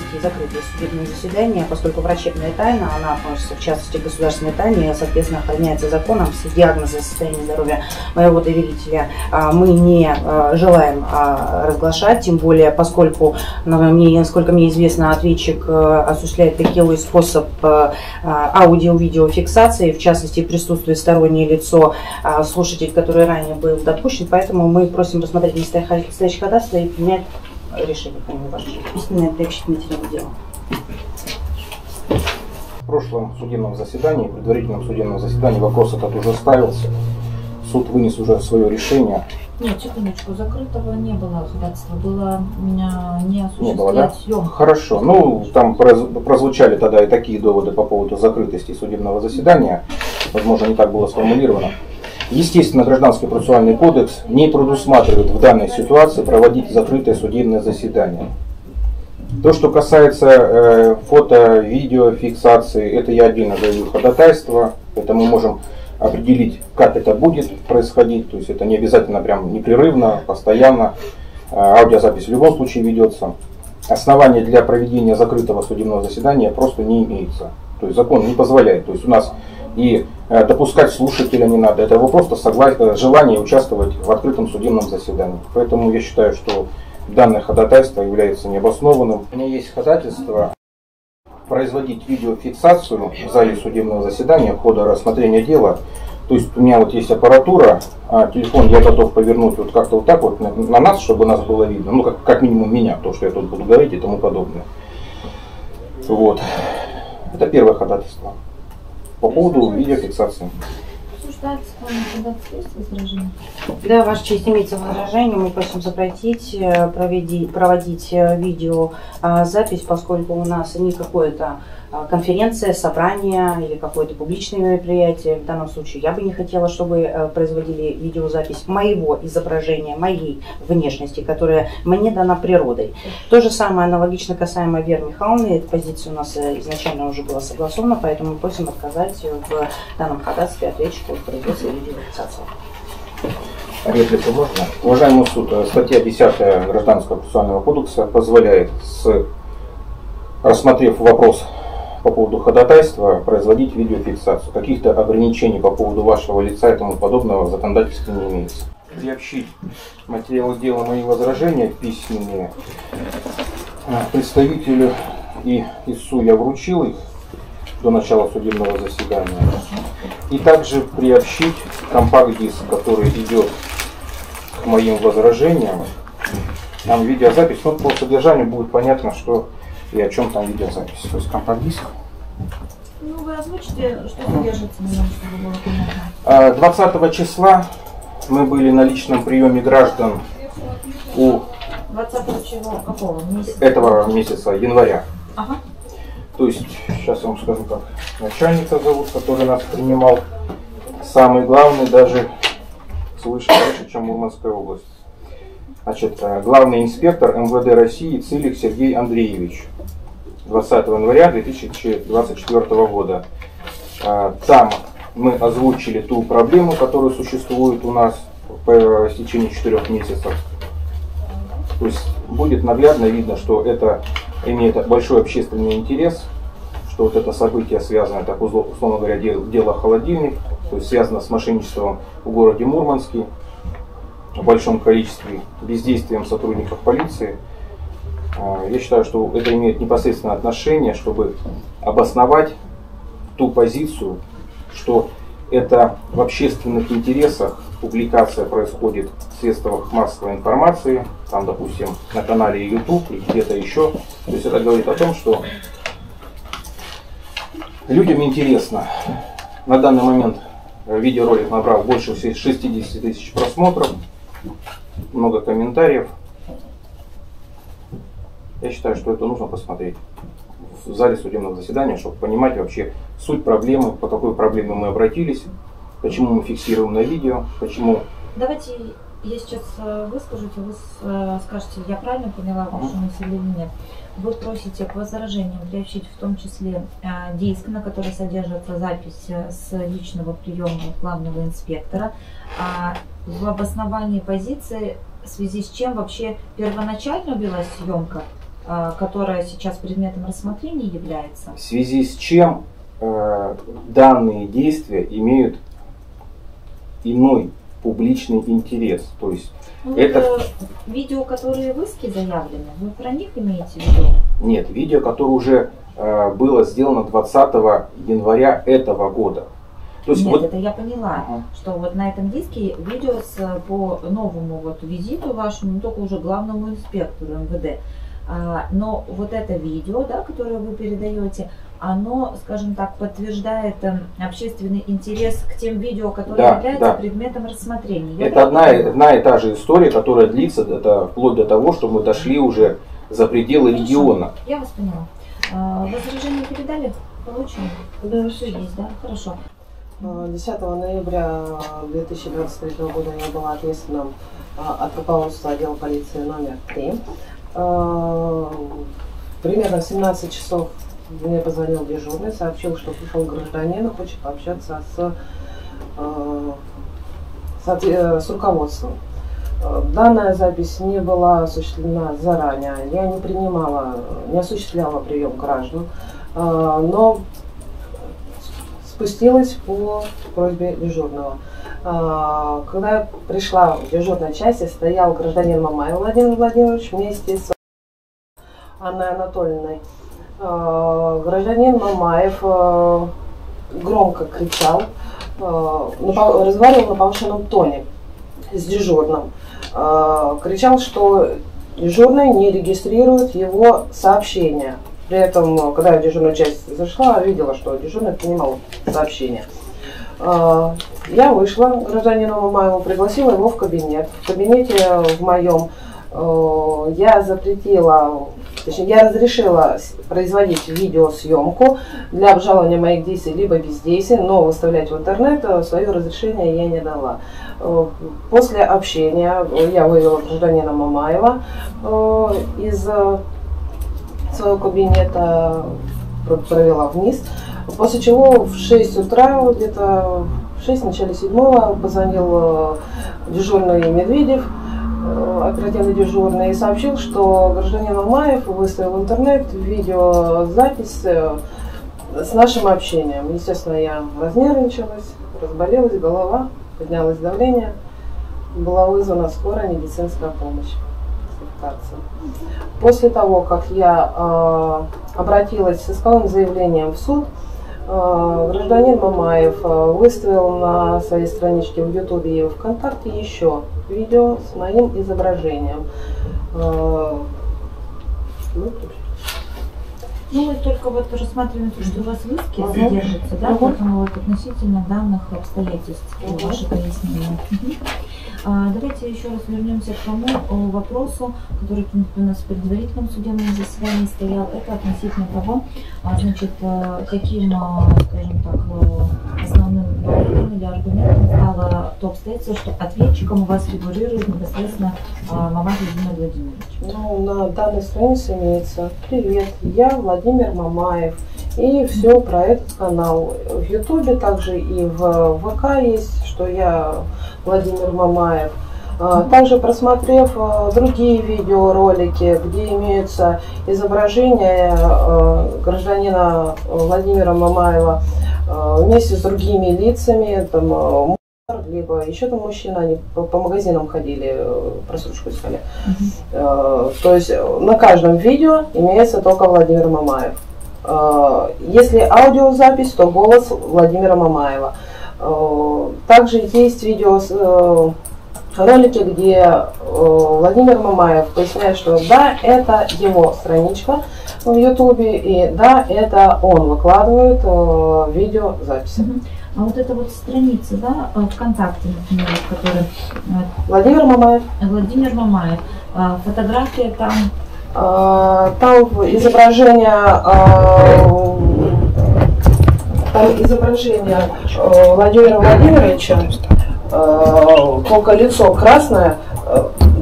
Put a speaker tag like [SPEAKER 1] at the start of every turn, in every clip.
[SPEAKER 1] провести закрытое судебное заседание, поскольку врачебная тайна, она относится в частности к государственной тайне, соответственно, охраняется законом. Все диагнозы состояния здоровья моего доверителя а, мы не а, желаем а, разглашать, тем более, поскольку, мне, насколько мне известно, ответчик осуществляет такой способ аудио-видео-фиксации, в частности, присутствует стороннее лицо, слушатель, который ранее был допущен, поэтому мы просим рассмотреть настоящее ходатайство и принять ваше письменное приобщить материал дела.
[SPEAKER 2] В прошлом судебном заседании, предварительном судебном заседании вопрос этот уже ставился. Суд вынес уже свое решение.
[SPEAKER 1] Нет, секундочку, закрытого не было ходатайства, было не осуществлять
[SPEAKER 2] не было, да? съемку. Хорошо, ну там прозвучали тогда и такие доводы по поводу закрытости судебного заседания, возможно, не так было сформулировано. Естественно, Гражданский процессуальный кодекс не предусматривает в данной ситуации проводить закрытое судебное заседание. То, что касается э, фото, видео, фиксации, это я отдельно заявил ходатайство, это мы можем определить, как это будет происходить, то есть это не обязательно прям непрерывно, постоянно, э, аудиозапись в любом случае ведется. Основания для проведения закрытого судебного заседания просто не имеется. То есть закон не позволяет. То есть у нас и допускать слушателя не надо. Это его просто согла... Э, желание участвовать в открытом судебном заседании. Поэтому я считаю, что данное ходатайство является необоснованным. У меня есть ходатайство производить видеофиксацию в зале судебного заседания хода рассмотрения дела. То есть у меня вот есть аппаратура, а телефон я готов повернуть вот как-то вот так вот на нас, чтобы нас было видно. Ну, как, как минимум меня, то, что я тут буду говорить и тому подобное. Вот. Это первое ходатайство по поводу видеофиксации.
[SPEAKER 1] Да, Ваша честь, имеется возражение. Мы просим запретить э, проводить, проводить э, видеозапись, поскольку у нас не какое-то а, конференция, собрание или какое-то публичное мероприятие. В данном случае я бы не хотела, чтобы э, производили видеозапись моего изображения, моей внешности, которая мне дана природой. То же самое аналогично касаемо Веры Михайловны. Эта позиция у нас э, изначально уже была согласована, поэтому мы просим отказать в данном ходатайстве ответчику в производстве видеофиксации.
[SPEAKER 2] Реплику можно? Уважаемый суд, э, статья 10 Гражданского процессуального кодекса позволяет, с, рассмотрев вопрос по поводу ходатайства производить видеофиксацию. Каких-то ограничений по поводу вашего лица и тому подобного в не имеется. Приобщить материалы дела мои возражения письменные а, представителю и ИСУ я вручил их до начала судебного заседания. И также приобщить компакт-диск, который идет к моим возражениям. Там видеозапись, но по содержанию будет понятно, что и о чем там видеозапись. То есть компакт-диск.
[SPEAKER 1] Ну, вы озвучите, что содержится на нем, чтобы было понятно.
[SPEAKER 2] 20 числа мы были на личном приеме граждан у
[SPEAKER 1] 20 чего? Какого
[SPEAKER 2] месяца? Этого месяца, января.
[SPEAKER 1] Ага.
[SPEAKER 2] То есть, сейчас я вам скажу, как начальника зовут, который нас принимал. Самый главный даже свыше дальше, чем Мурманская область. Значит, э, главный инспектор МВД России Цилик Сергей Андреевич. 20 января 2024 года. А, там мы озвучили ту проблему, которая существует у нас по течение четырех месяцев. То есть будет наглядно видно, что это имеет большой общественный интерес, что вот это событие связано, так условно говоря, дело холодильник, то есть связано с мошенничеством в городе Мурманске в большом количестве, бездействием сотрудников полиции – я считаю, что это имеет непосредственное отношение, чтобы обосновать ту позицию, что это в общественных интересах публикация происходит в средствах массовой информации, там, допустим, на канале YouTube или где-то еще. То есть это говорит о том, что людям интересно. На данный момент видеоролик набрал больше 60 тысяч просмотров, много комментариев. Я считаю, что это нужно посмотреть в зале судебного заседания, чтобы понимать вообще суть проблемы, по какой проблеме мы обратились, почему мы фиксируем на видео, почему...
[SPEAKER 1] Давайте я сейчас э, выскажусь, вы э, скажете, я правильно поняла вашу мысль или нет. Вы просите к возражениям приобщить в том числе э, диск, на который содержится запись с личного приема главного инспектора, а в обосновании позиции, в связи с чем вообще первоначально велась съемка?
[SPEAKER 3] а, которая сейчас предметом рассмотрения является.
[SPEAKER 2] В связи с чем э, данные действия имеют иной публичный интерес. То есть
[SPEAKER 3] Ну,
[SPEAKER 2] Это-
[SPEAKER 3] это видео, которые в иске заявлены, вы про них имеете в виду?
[SPEAKER 2] нет, видео, которое уже э, было сделано 20 января этого года. То есть
[SPEAKER 3] Нет,
[SPEAKER 2] вот
[SPEAKER 3] это я поняла,
[SPEAKER 2] Ага.
[SPEAKER 3] что вот на этом диске видео с, по новому вот визиту вашему, ну, только уже главному инспектору МВД. А, но вот это видео, да, которое вы передаете, оно, скажем так, подтверждает эм, общественный интерес к тем видео, которые
[SPEAKER 2] Да,
[SPEAKER 3] являются
[SPEAKER 2] да.
[SPEAKER 3] предметом рассмотрения. Я
[SPEAKER 2] это одна, одна и та же история, которая длится это вплоть до того, что мы дошли уже за пределы
[SPEAKER 3] Хорошо.
[SPEAKER 2] региона.
[SPEAKER 3] Я вас поняла. А, возражение передали? Получили?
[SPEAKER 4] Да,
[SPEAKER 3] Все есть, да? Хорошо.
[SPEAKER 4] А, 10 ноября 2023 года я была ответственным а, от руководства отдела полиции номер 3. Примерно в 17 часов мне позвонил дежурный, сообщил, что пришел гражданин хочет пообщаться с, а, соотве- с руководством. А, Данная запись не была осуществлена заранее. Я не принимала, не осуществляла прием граждан, но спустилась по просьбе дежурного. А, Когда пришла в дежурной части, стоял гражданин Мамай Владимир Владимирович вместе с Анной Анатольевной. А, Гражданин Мамаев а, громко кричал, разговаривал на повышенном тоне с дежурным. Кричал, что дежурный не регистрирует его сообщения. При этом, когда я в дежурную часть зашла, видела, что дежурный принимал сообщение. Я вышла гражданину Мамаеву, пригласила его в кабинет. В кабинете в моем э, я запретила, точнее, я разрешила производить видеосъемку для обжалования моих действий либо бездействий, но выставлять в интернет э, свое разрешение я не дала. Э, После общения я вывела гражданина Мамаева э, из э, своего кабинета, про- провела вниз. После чего в 6 утра, где-то в 6, в начале 7 позвонил э, дежурный Медведев, э, оперативный дежурный, и сообщил, что гражданин Мамаев выставил в интернет видеозапись э, с нашим общением. Естественно, я разнервничалась, разболелась голова, поднялось давление, была вызвана скорая медицинская помощь. После того, как я обратилась с исковым заявлением в суд, гражданин Мамаев э, выставил на своей страничке в Ютубе и ВКонтакте еще видео с моим изображением. Э, ну,
[SPEAKER 3] Ну, мы только вот рассматриваем то, что у вас в иске
[SPEAKER 4] Мгм.
[SPEAKER 3] содержится, да,
[SPEAKER 4] Мгм.
[SPEAKER 3] поэтому вот относительно данных обстоятельств
[SPEAKER 4] Мгм.
[SPEAKER 3] ваши пояснения. Мгм. А, давайте еще раз вернемся к тому о, вопросу, который у нас в предварительном судебном заседании стоял. Это относительно того, а, значит, э, каким, а, скажем так, э, основным доводом или аргументом стало то обстоятельство, что ответчиком у вас фигурирует непосредственно Мамай Владимир Владимирович.
[SPEAKER 4] Ну, на данной странице имеется «Привет, я Владимир Мамаев». И все про этот канал. В Ютубе также и в ВК есть, что я Владимир Мамаев. А, Также просмотрев а, другие видеоролики, где имеются изображения а, гражданина Владимира Мамаева вместе с другими лицами, там, либо еще там мужчина, они по, по магазинам ходили, э, просрочку искали. Э, То есть э, на каждом видео имеется только Владимир Мамаев. Э, Если аудиозапись, то голос Владимира Мамаева. Э, Также есть видео, э, ролики, где Владимир Мамаев поясняет, что да, это его страничка в Ютубе, и да, это он выкладывает видеозаписи.
[SPEAKER 3] А вот эта вот страница, да, ВКонтакте, например, в которой
[SPEAKER 4] Владимир Мамаев.
[SPEAKER 3] Владимир Мамаев, фотография там,
[SPEAKER 4] Там изображение, там изображение а, Владимира Владимировича, только лицо красное,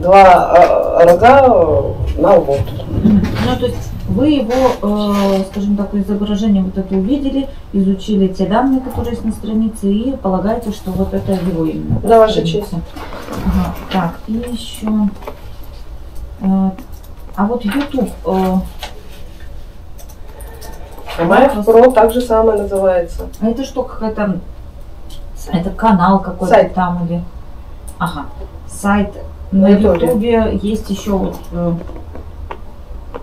[SPEAKER 4] два рога на лбу.
[SPEAKER 3] ну то есть вы его, э, скажем так, изображение вот это увидели, изучили те данные, которые есть на странице, и полагаете, что вот это его именно.
[SPEAKER 4] Да, Ваша честь.
[SPEAKER 3] Ага, так, и еще, э, А вот YouTube, э,
[SPEAKER 4] Мамаев Про так же самое называется.
[SPEAKER 3] а это что, какая-то... Это канал какой-то там или... Ага, сайт. На
[SPEAKER 4] Ютубе.
[SPEAKER 3] Есть еще вот, э,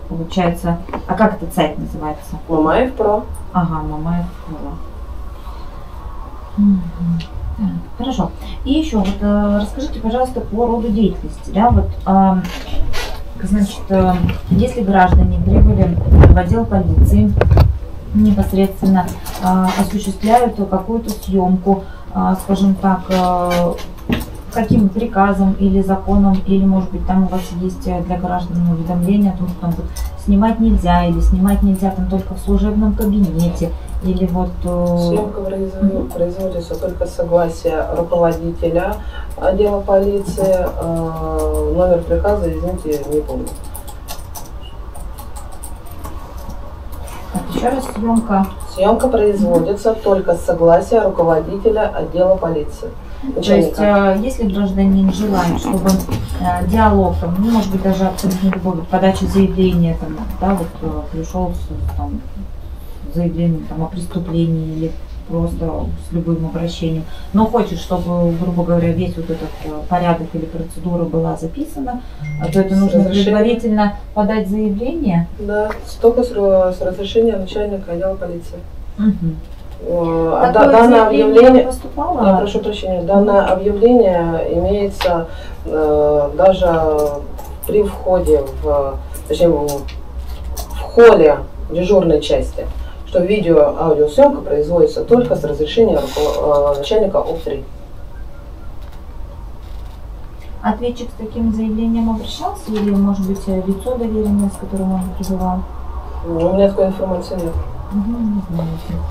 [SPEAKER 3] получается... А как этот сайт называется?
[SPEAKER 4] Мамаев Про.
[SPEAKER 3] Ага, Мамаев Про. Так, Хорошо. И еще вот э, расскажите, пожалуйста, по роду деятельности. Да, вот, ам, значит, э, если граждане прибыли в отдел полиции, непосредственно э, осуществляют какую-то съемку, э, скажем так, э, каким приказом или законом, или, может быть, там у вас есть для граждан уведомление о том, что там снимать нельзя, или снимать нельзя там только в служебном кабинете, или вот... э,
[SPEAKER 4] Съемка производится, производится только с согласия руководителя отдела полиции. Э, Номер приказа, извините, не помню.
[SPEAKER 3] еще раз съемка.
[SPEAKER 4] Съемка производится только с согласия руководителя отдела полиции.
[SPEAKER 3] То есть, э, если гражданин желает, чтобы э, диалог, там, ну, может быть, даже абсолютно любой, вот подача заявления, там, да, вот э, пришел с там, заявлением там, о преступлении или просто с любым обращением, но хочет, чтобы, грубо говоря, весь вот этот порядок или процедура была записана, а то это нужно предварительно подать заявление.
[SPEAKER 4] Да, только с, с разрешения начальника отдела полиции.
[SPEAKER 3] Мгм.
[SPEAKER 4] Э, а
[SPEAKER 3] Такое
[SPEAKER 4] да- Данное объявление, я прошу прощения, данное объявление имеется э, даже при входе в, точнее, в холле дежурной части, что видео-аудиосъемка производится только с разрешения руко- э, начальника ОП-3.
[SPEAKER 3] Ответчик с таким заявлением обращался или, может быть, э, лицо доверенное, с которым он призывал?
[SPEAKER 4] Ну, У меня такой информации нет.
[SPEAKER 3] Мгм, не знаете.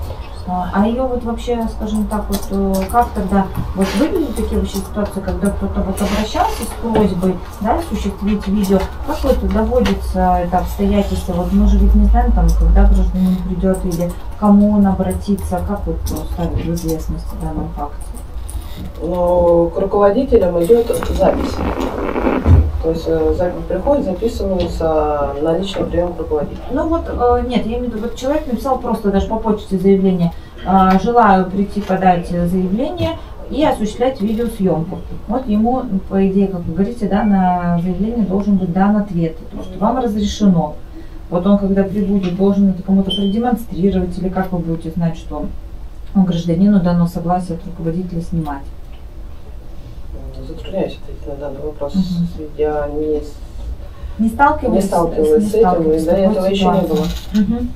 [SPEAKER 3] А, А ее вот вообще, скажем так, вот э, как тогда, вот выглядели такие вообще ситуации, когда кто-то вот обращался с просьбой, да, осуществить видео, как вот доводится это обстоятельство, вот мы же ведь не знаем, там, когда гражданин придет или кому он обратится, как вот ставить в известность о данном факте?
[SPEAKER 4] Но к руководителям идет запись. То есть э, приходит, записываются на личный прием к руководителю.
[SPEAKER 3] Ну вот, э, нет, я имею в виду, вот человек написал просто даже по почте заявление, э, желаю прийти подать заявление и осуществлять видеосъемку. Вот ему, по идее, как вы говорите, да, на заявление должен быть дан ответ, то, что вам разрешено. Вот он, когда прибудет, должен это кому-то продемонстрировать, или как вы будете знать, что гражданину дано согласие от руководителя снимать.
[SPEAKER 4] Затрудняюсь ответить на данный вопрос.
[SPEAKER 3] Мгм.
[SPEAKER 4] Я не с-
[SPEAKER 3] Не сталкивались,
[SPEAKER 4] Не сталкивалась
[SPEAKER 3] не
[SPEAKER 4] с этим, и до этого еще не
[SPEAKER 3] ситуацией? Мгм.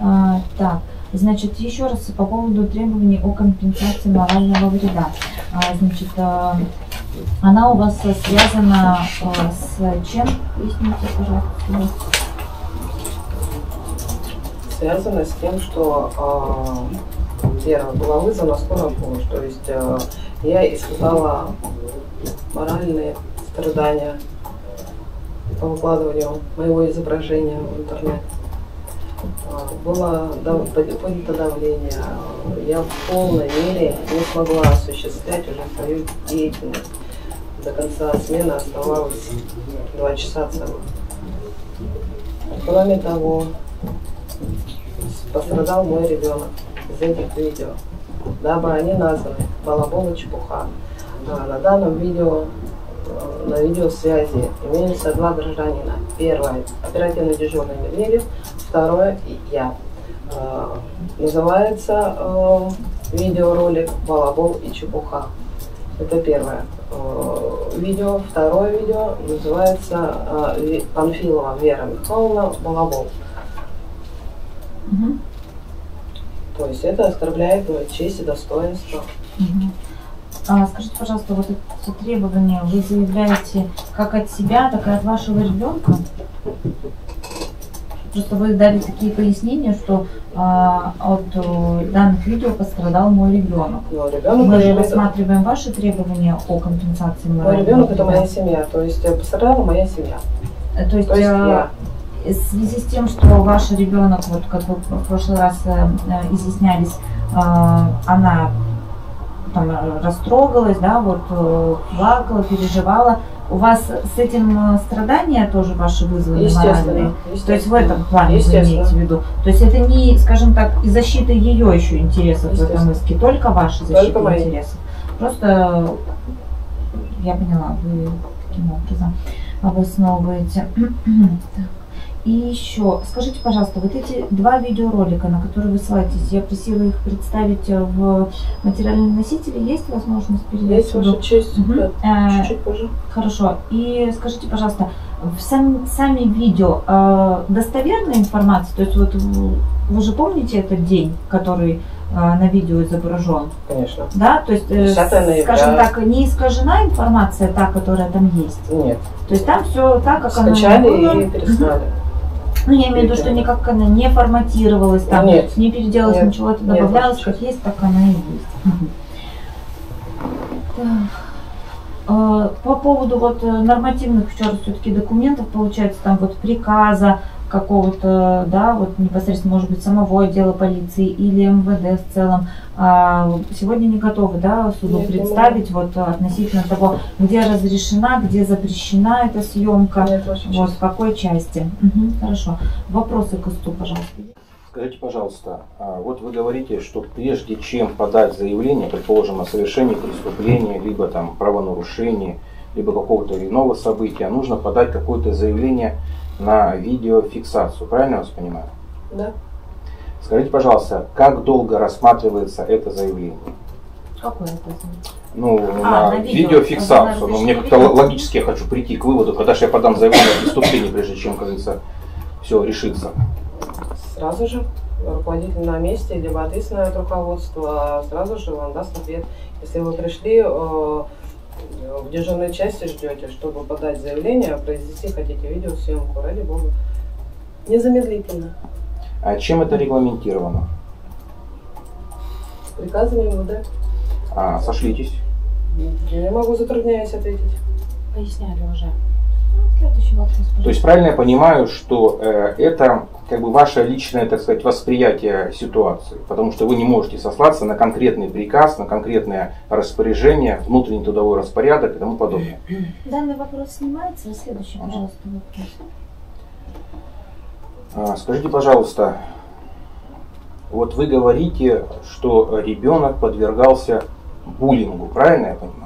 [SPEAKER 3] А, так, значит, еще раз по поводу требований о компенсации морального вреда. А, значит, а, она у вас связана а, с чем? Поясните, пожалуйста.
[SPEAKER 4] связано с тем, что первое была вызвана скорая помощь. То есть я испытала моральные страдания по выкладыванию моего изображения в интернет. А, Было дав- поднято давление. Я в полной мере не смогла осуществлять уже свою деятельность. До конца смены оставалось два часа целых. Кроме того, пострадал мой ребенок из этих видео. Дабы они названы балабол и чепуха. А на данном видео, э, на видеосвязи имеются два гражданина. Первое – оперативно дежурный Медведев, второе – я. Э, Называется э, видеоролик «Балабол и чепуха». Это первое видео. Второе видео называется Панфилова Вера Михайловна «Балабол».
[SPEAKER 3] Мгм.
[SPEAKER 4] То есть это оскорбляет мою честь и достоинство.
[SPEAKER 3] А, скажите, пожалуйста, вот эти требования вы заявляете как от себя, так и от вашего ребенка? Просто вы дали такие пояснения, что а, от э, данных видео пострадал мой ребенок.
[SPEAKER 4] Но ребенок
[SPEAKER 3] Мы же
[SPEAKER 4] это-
[SPEAKER 3] рассматриваем ваши требования о компенсации
[SPEAKER 4] мой ребенок это моя семья. То есть э, пострадала моя семья.
[SPEAKER 3] Э, То есть,
[SPEAKER 4] То есть
[SPEAKER 3] э,
[SPEAKER 4] я.
[SPEAKER 3] В связи с тем, что ваш ребенок, вот как вы в прошлый раз э, э, изъяснялись, э, она там растрогалась, да, вот э, плакала, переживала. у вас с этим э, страдания тоже ваши вызваны моральные?
[SPEAKER 4] Естественно.
[SPEAKER 3] То есть в этом плане вы имеете в виду? То есть это не, скажем так, и защита ее еще интересов в этом иске, только ваши защиты
[SPEAKER 4] Только
[SPEAKER 3] интересов. Просто я поняла, вы таким образом обосновываете. Так. И еще, скажите, пожалуйста, вот эти два видеоролика, на которые вы ссылаетесь, я просила их представить э, в материальном носителе, есть возможность передать
[SPEAKER 4] Есть
[SPEAKER 3] суду?
[SPEAKER 4] ваша честь.
[SPEAKER 3] Мгм.
[SPEAKER 4] да,
[SPEAKER 3] Э,
[SPEAKER 4] Чуть-чуть позже.
[SPEAKER 3] Хорошо. И скажите, пожалуйста, в сам- сами видео э, достоверная информация? То есть вот вы же помните этот день, который э, на видео изображен?
[SPEAKER 4] Конечно.
[SPEAKER 3] Да, то есть, э,
[SPEAKER 4] 10 ноября.
[SPEAKER 3] скажем так, не искажена информация та, которая там есть.
[SPEAKER 4] Нет.
[SPEAKER 3] То есть там все так, как оно
[SPEAKER 4] Скачали
[SPEAKER 3] было.
[SPEAKER 4] и переслали.
[SPEAKER 3] Ну, я имею в виду, что никак она не форматировалась, там,
[SPEAKER 4] Нет.
[SPEAKER 3] не переделалось,
[SPEAKER 4] Нет.
[SPEAKER 3] ничего, это
[SPEAKER 4] Нет,
[SPEAKER 3] добавлялось,
[SPEAKER 4] вообще.
[SPEAKER 3] как есть, так она и есть. Э, По поводу вот э, нормативных, еще раз, все-таки документов, получается, там вот приказа какого-то, да, вот непосредственно, может быть, самого отдела полиции или МВД в целом, а, сегодня не готовы, да, суду
[SPEAKER 4] Нет, не
[SPEAKER 3] представить вот относительно того, где разрешена, где запрещена эта съемка,
[SPEAKER 4] Нет,
[SPEAKER 3] вот,
[SPEAKER 4] честь.
[SPEAKER 3] в какой части. Мгм, хорошо. Вопросы к ИСТу, пожалуйста.
[SPEAKER 2] Скажите, пожалуйста, а вот вы говорите, что прежде чем подать заявление, предположим, о совершении преступления, либо там правонарушении, либо какого-то иного события, нужно подать какое-то заявление на видеофиксацию. Правильно я вас понимаю?
[SPEAKER 4] Да.
[SPEAKER 2] Скажите, пожалуйста, как долго рассматривается это заявление?
[SPEAKER 3] Какой это?
[SPEAKER 2] Ну,
[SPEAKER 3] А,
[SPEAKER 2] на,
[SPEAKER 3] на видео.
[SPEAKER 2] видеофиксацию.
[SPEAKER 3] На
[SPEAKER 2] Ну, мне как-то логически я хочу прийти к выводу, когда же я подам заявление о преступлении, прежде чем, как говорится, все решится.
[SPEAKER 4] Сразу же руководитель на месте, либо ответственное от руководства сразу же вам даст ответ. Если вы пришли э, в дежурной части, ждете, чтобы подать заявление, произвести хотите видеосъемку, ради бога. Незамедлительно.
[SPEAKER 2] А чем это регламентировано?
[SPEAKER 4] Приказами МВД.
[SPEAKER 2] А, сошлитесь.
[SPEAKER 4] Я могу, затрудняюсь ответить.
[SPEAKER 1] Поясняли уже.
[SPEAKER 2] То есть правильно я понимаю, что э, это как бы ваше личное, так сказать, восприятие ситуации, потому что вы не можете сослаться на конкретный приказ, на конкретное распоряжение, внутренний трудовой распорядок и тому подобное.
[SPEAKER 3] Данный вопрос снимается. Следующий, пожалуйста, вопрос.
[SPEAKER 2] А, Скажите, пожалуйста, вот вы говорите, что ребенок подвергался буллингу, правильно я понимаю?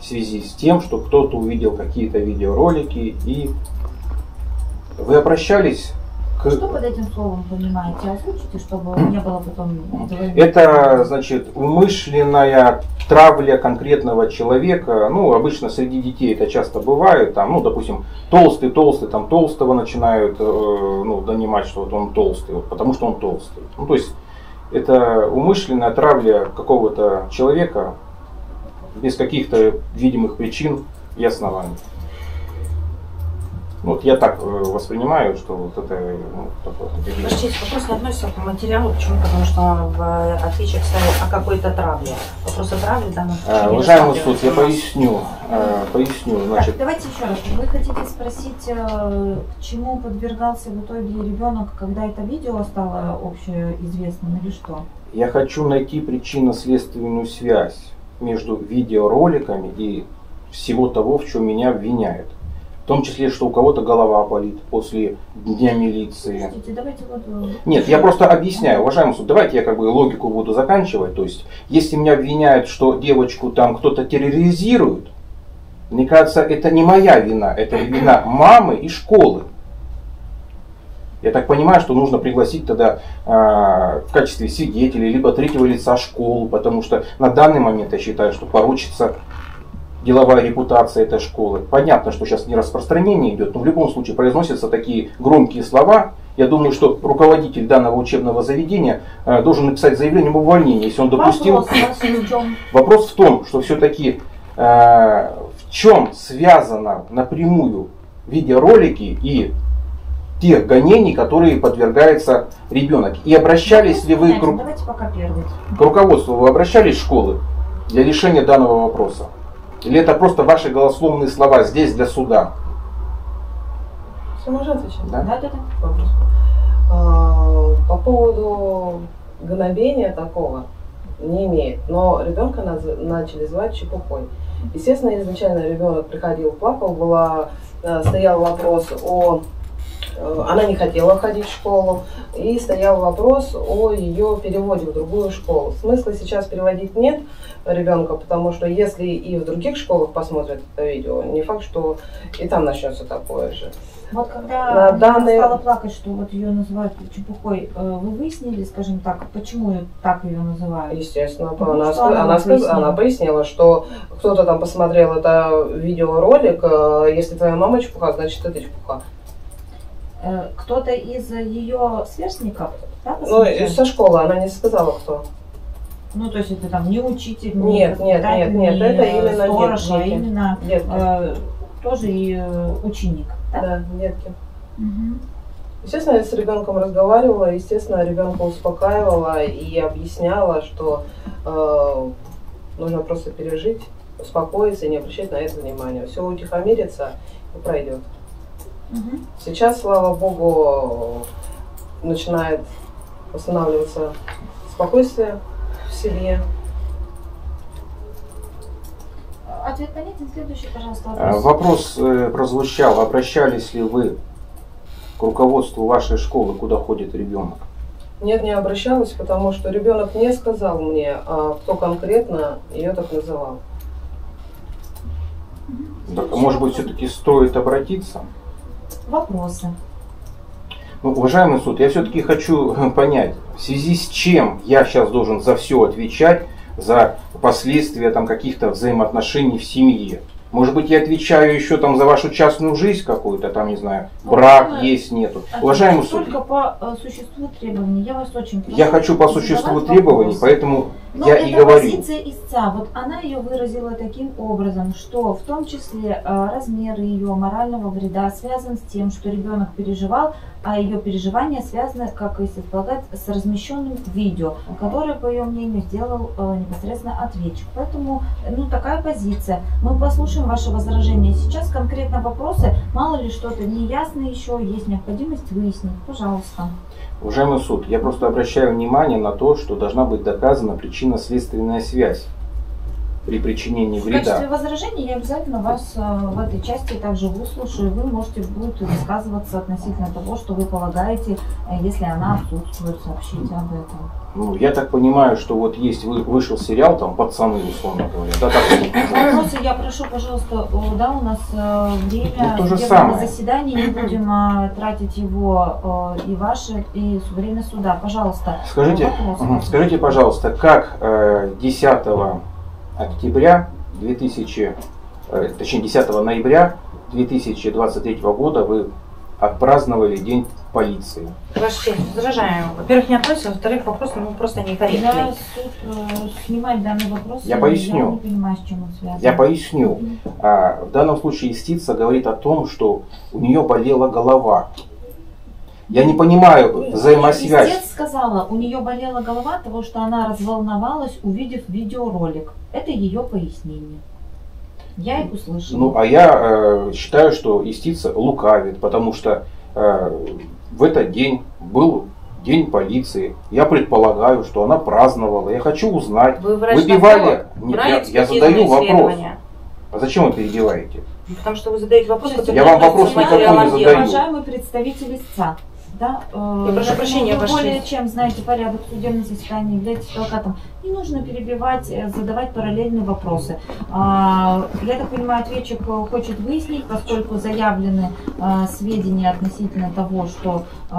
[SPEAKER 2] В связи с тем, что кто-то увидел какие-то видеоролики и вы обращались к...
[SPEAKER 3] Что под этим словом понимаете? Озвучите, чтобы не было потом...
[SPEAKER 2] Это, значит, умышленная травля конкретного человека. Ну, обычно среди детей это часто бывает. Там, ну, допустим, толстый, толстый, там толстого начинают э, ну, донимать, что вот он толстый, вот, потому что он толстый. Ну, то есть, это умышленная травля какого-то человека без каких-то видимых причин и оснований. Вот я так э, воспринимаю, что вот это ну, такое.
[SPEAKER 1] честь, вопрос не относится к материалу. Почему? Потому что в отличие ставит о какой-то травле. Вопрос о травле в данном случае
[SPEAKER 2] А, Уважаемый суд, я поясню. а, Поясню,
[SPEAKER 3] Так,
[SPEAKER 2] значит,
[SPEAKER 3] давайте еще раз. Вы хотите спросить, э, чему подвергался в итоге ребенок, когда это видео стало общеизвестным или что?
[SPEAKER 2] я хочу найти причинно-следственную связь между видеороликами и всего того, в чем меня обвиняют. В том числе, что у кого-то голова болит после Дня милиции.
[SPEAKER 3] Подождите, давайте вот... э,
[SPEAKER 2] Нет, я просто объясняю, уважаемый суд, давайте я как бы логику буду заканчивать. То есть, если меня обвиняют, что девочку там кто-то терроризирует, мне кажется, это не моя вина, это вина мамы и школы. Я так понимаю, что нужно пригласить тогда а, в качестве свидетелей, либо третьего лица школу, потому что на данный момент я считаю, что порочится деловая репутация этой школы. Понятно, что сейчас не распространение идет, но в любом случае произносятся такие громкие слова. Я думаю, что руководитель данного учебного заведения э, должен написать заявление об увольнении, если он допустил.
[SPEAKER 3] Вопрос?
[SPEAKER 2] Вопрос в том, что все-таки э, в чем связано напрямую видеоролики и тех гонений, которые подвергается ребенок. И обращались ли вы к, ру- к руководству, вы обращались в школы для решения данного вопроса? Или это просто ваши голословные слова здесь для суда?
[SPEAKER 4] Все, можно отвечать?
[SPEAKER 2] Да?
[SPEAKER 3] Да, да.
[SPEAKER 4] А, По поводу гнобения такого не имеет. Но ребенка наз- начали звать чепухой. Естественно, изначально ребенок приходил, плакал, была, э, стоял вопрос о она не хотела ходить в школу, и стоял вопрос о ее переводе в другую школу. Смысла сейчас переводить нет ребенка, потому что если и в других школах посмотрят это видео, не факт, что и там начнется такое же.
[SPEAKER 3] Вот когда
[SPEAKER 4] На данный-
[SPEAKER 3] стала плакать, что вот ее называют чепухой, э, вы выяснили, скажем так, почему так ее называют?
[SPEAKER 4] Естественно,
[SPEAKER 3] Ну,
[SPEAKER 4] она,
[SPEAKER 3] что она
[SPEAKER 4] она,
[SPEAKER 3] пояснила?
[SPEAKER 4] она пояснила, что кто-то там посмотрел это видеоролик, э, если твоя мама чепуха, значит это чепуха.
[SPEAKER 3] Э, Кто-то из ее сверстников, да,
[SPEAKER 4] Ну, со школы она не сказала, кто.
[SPEAKER 3] Ну, то есть это там не учитель, не
[SPEAKER 4] Нет, нет, нет, нет,
[SPEAKER 3] не,
[SPEAKER 4] это именно
[SPEAKER 3] сторож,
[SPEAKER 4] нет,
[SPEAKER 3] а
[SPEAKER 4] нет.
[SPEAKER 3] именно
[SPEAKER 4] Детки.
[SPEAKER 3] э, тоже и э, ученик. Да?
[SPEAKER 4] Да, детки.
[SPEAKER 3] Мгм.
[SPEAKER 4] Естественно, я с ребенком разговаривала, естественно, ребенка успокаивала и объясняла, что э, нужно просто пережить, успокоиться и не обращать на это внимания. Все утихомирится и пройдет.
[SPEAKER 3] Мгм.
[SPEAKER 4] Сейчас, слава богу, начинает восстанавливаться спокойствие в семье.
[SPEAKER 3] Ответ понятен. Следующий, пожалуйста,
[SPEAKER 2] А,
[SPEAKER 3] вопрос.
[SPEAKER 2] Вопрос э, прозвучал. Обращались ли вы к руководству вашей школы, куда ходит ребенок?
[SPEAKER 4] Нет, не обращалась, потому что ребенок не сказал мне, а кто конкретно ее так называл.
[SPEAKER 2] Так, может быть, все-таки стоит обратиться?
[SPEAKER 3] Вопросы.
[SPEAKER 2] Ну, уважаемый суд, я все-таки хочу понять, в связи с чем я сейчас должен за все отвечать, за последствия там каких-то взаимоотношений в семье? Может быть, я отвечаю еще там за вашу частную жизнь какую-то, там, не знаю, брак
[SPEAKER 3] Уважаемый-
[SPEAKER 2] есть, нету. Уважаемый суд,
[SPEAKER 3] Только по э, существу требований. Я вас очень прошу.
[SPEAKER 2] я хочу по существу требований,
[SPEAKER 3] вопросы.
[SPEAKER 2] поэтому
[SPEAKER 3] Но
[SPEAKER 2] я
[SPEAKER 3] это
[SPEAKER 2] и говорю.
[SPEAKER 3] позиция истца. Вот она ее выразила таким образом, что в том числе э, размер ее морального вреда связан с тем, что ребенок переживал, а ее переживания связаны, как и предполагает, с размещенным видео, которое, по ее мнению, сделал э, непосредственно ответчик. Поэтому, э, ну, такая позиция. Мы послушаем ваши возражения. Сейчас конкретно вопросы, мало ли что-то неясно еще, есть необходимость выяснить. Пожалуйста.
[SPEAKER 2] Уважаемый суд, я просто обращаю внимание на то, что должна быть доказана причинно-следственная связь при причинении
[SPEAKER 3] В качестве
[SPEAKER 2] вреда.
[SPEAKER 3] возражения я обязательно вас э, в этой части также выслушаю. Вы можете будет высказываться относительно того, что вы полагаете, э, если она отсутствует, сообщите об этом.
[SPEAKER 2] Ну, я так понимаю, что вот есть вы- вышел сериал там «Пацаны», условно говоря. Да, так называется.
[SPEAKER 3] Вопросы я прошу, пожалуйста, да, у нас э, время
[SPEAKER 2] Ну, то же самое.
[SPEAKER 3] заседания, не будем э, тратить его э, и ваше, и время суда. Пожалуйста,
[SPEAKER 2] Скажите,
[SPEAKER 3] вопросы.
[SPEAKER 2] скажите, пожалуйста, как э, 10 октября 2000, э, точнее 10 ноября 2023 года вы отпраздновали День полиции?
[SPEAKER 1] Ваша честь, возражаем. Во-первых, не относится, во-вторых, вопрос ну, просто некорректный.
[SPEAKER 3] Я суд э, снимать данный вопрос.
[SPEAKER 2] Я поясню.
[SPEAKER 3] Я не понимаю, с чем он связан.
[SPEAKER 2] Я поясню. А, в данном случае истица говорит о том, что у нее болела голова. Я не понимаю взаимосвязь.
[SPEAKER 3] Истец сказала, у нее болела голова от того, что она разволновалась, увидев видеоролик. Это ее пояснение. Я их услышала.
[SPEAKER 2] Ну, а я э, считаю, что истица лукавит, потому что э, в этот день был день полиции. Я предполагаю, что она праздновала. Я хочу узнать,
[SPEAKER 1] Вы врач
[SPEAKER 2] выбивали. Нет,
[SPEAKER 1] Брали
[SPEAKER 2] я, я задаю вопрос. А зачем вы перебиваете?
[SPEAKER 1] Потому что вы задаете вопрос, который
[SPEAKER 2] Я вам вопрос никакой не задаю.
[SPEAKER 3] Уважаемый представитель истца, да, э,
[SPEAKER 1] Я прошу прощения,
[SPEAKER 3] вы более чем знаете порядок судебного заседания, являетесь адвокатом. Не нужно перебивать, э, задавать параллельные вопросы. А, Я так понимаю, ответчик э, хочет выяснить, поскольку заявлены э, сведения относительно того, что э,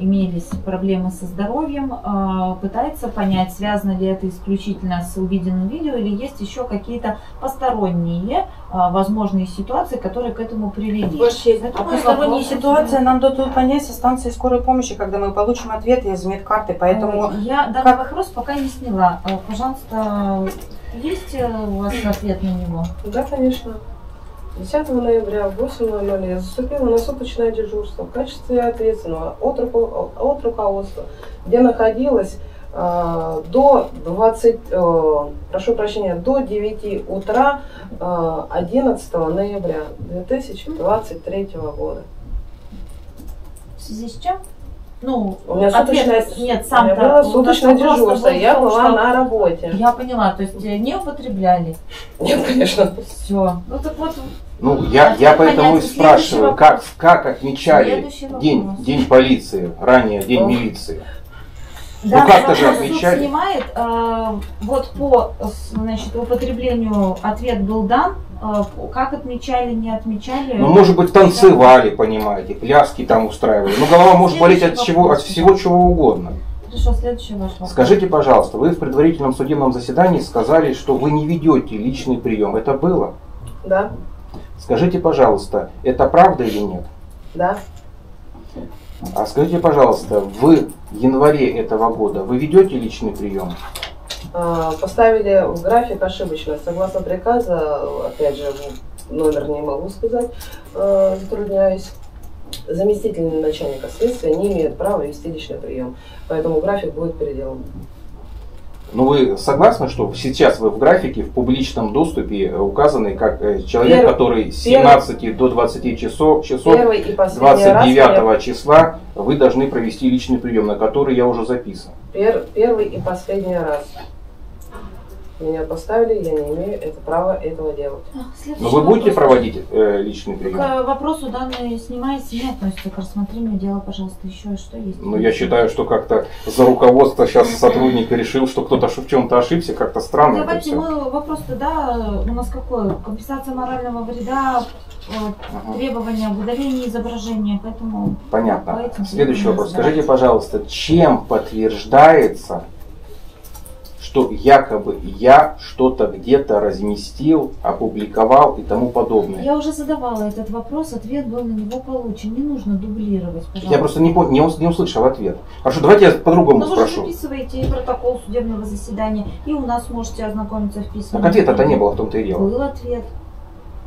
[SPEAKER 3] имелись проблемы со здоровьем, э, пытается понять, связано ли это исключительно с увиденным видео или есть еще какие-то посторонние возможные ситуации, которые к этому привели. Это
[SPEAKER 1] а
[SPEAKER 3] вопрос.
[SPEAKER 1] ситуации нам дадут понять со станции скорой помощи, когда мы получим ответы из медкарты, поэтому...
[SPEAKER 3] Я данный
[SPEAKER 1] как-
[SPEAKER 3] вопрос пока не сняла. Э, Пожалуйста, есть э, у вас ответ на него?
[SPEAKER 4] Да, конечно. 10 ноября в 8.00 я заступила на суточное дежурство в качестве ответственного от, руко- от руководства, где находилась до 20, э, прошу прощения, до 9 утра э, 11 ноября 2023 года.
[SPEAKER 3] В связи с чем? Ну,
[SPEAKER 4] У меня
[SPEAKER 3] ответ-
[SPEAKER 4] суточное,
[SPEAKER 3] нет,
[SPEAKER 4] у
[SPEAKER 3] сам
[SPEAKER 4] меня было суточное дежурство, я была на работе.
[SPEAKER 3] Я поняла, то есть э, не употребляли.
[SPEAKER 4] Нет, конечно.
[SPEAKER 3] Все. Ну так вот,
[SPEAKER 2] Ну, я, я поэтому и спрашиваю, как, как отмечали день,
[SPEAKER 3] вопрос.
[SPEAKER 2] день полиции, ранее день
[SPEAKER 4] Ох.
[SPEAKER 2] милиции.
[SPEAKER 3] Да,
[SPEAKER 2] Ну, как-то же отмечали.
[SPEAKER 3] снимает. э, вот по значит, употреблению ответ был дан. Э, как отмечали, не отмечали.
[SPEAKER 2] Ну, может быть, танцевали, понимаете, пляски там устраивали. Ну, голова может болеть от чего, от всего чего угодно.
[SPEAKER 3] Хорошо, следующий ваш вопрос.
[SPEAKER 2] Скажите, пожалуйста, вы в предварительном судебном заседании сказали, что вы не ведете личный прием. Это было?
[SPEAKER 4] Да,
[SPEAKER 2] Скажите, пожалуйста, это правда или нет?
[SPEAKER 4] да.
[SPEAKER 2] А скажите, пожалуйста, в январе этого года вы ведете личный прием?
[SPEAKER 4] А, Поставили в график ошибочно. Согласно приказа, опять же, номер не могу сказать, э, затрудняюсь. Заместитель начальника следствия не имеет права вести личный прием. Поэтому график будет переделан.
[SPEAKER 2] Ну, вы согласны, что сейчас вы в графике, в публичном доступе э, указаны как э, человек,
[SPEAKER 4] Первый-
[SPEAKER 2] который с 17 до 20 часов, часов
[SPEAKER 4] Первый и последний раз
[SPEAKER 2] 29
[SPEAKER 4] меня-
[SPEAKER 2] числа вы должны провести личный прием, на который я уже записан.
[SPEAKER 4] пер- первый и последний раз меня поставили, я не имею это права этого делать.
[SPEAKER 3] А, следующий
[SPEAKER 2] Но вы будете
[SPEAKER 3] вопрос.
[SPEAKER 2] проводить э, личный
[SPEAKER 3] К
[SPEAKER 2] прием?
[SPEAKER 3] э, вопросу данный снимается, не относится к рассмотрению дела, пожалуйста, еще что есть?
[SPEAKER 2] Ну, я считаю, что как-то за руководство сейчас сотрудник решил, что кто-то в чем-то ошибся, как-то странно
[SPEAKER 3] Давайте мы вопрос-то, да, у нас какой? Компенсация морального вреда, э, требования об удалении изображения, поэтому... по
[SPEAKER 2] Понятно.
[SPEAKER 3] этим
[SPEAKER 2] Следующий вопрос. Скажите, пожалуйста, чем подтверждается, что якобы я что-то где-то разместил, опубликовал и тому подобное?
[SPEAKER 3] Я уже задавала этот вопрос, ответ был на него получен. Не нужно дублировать, пожалуйста.
[SPEAKER 2] Я просто не, пон- не, ус- не услышал ответ. Хорошо, давайте я по-другому
[SPEAKER 3] Но Ну, вы же
[SPEAKER 2] спрошу.
[SPEAKER 3] записываете и протокол судебного заседания, и у нас можете ознакомиться в письменном
[SPEAKER 2] Так ответа-то не было в том-то и дело.
[SPEAKER 3] Был ответ.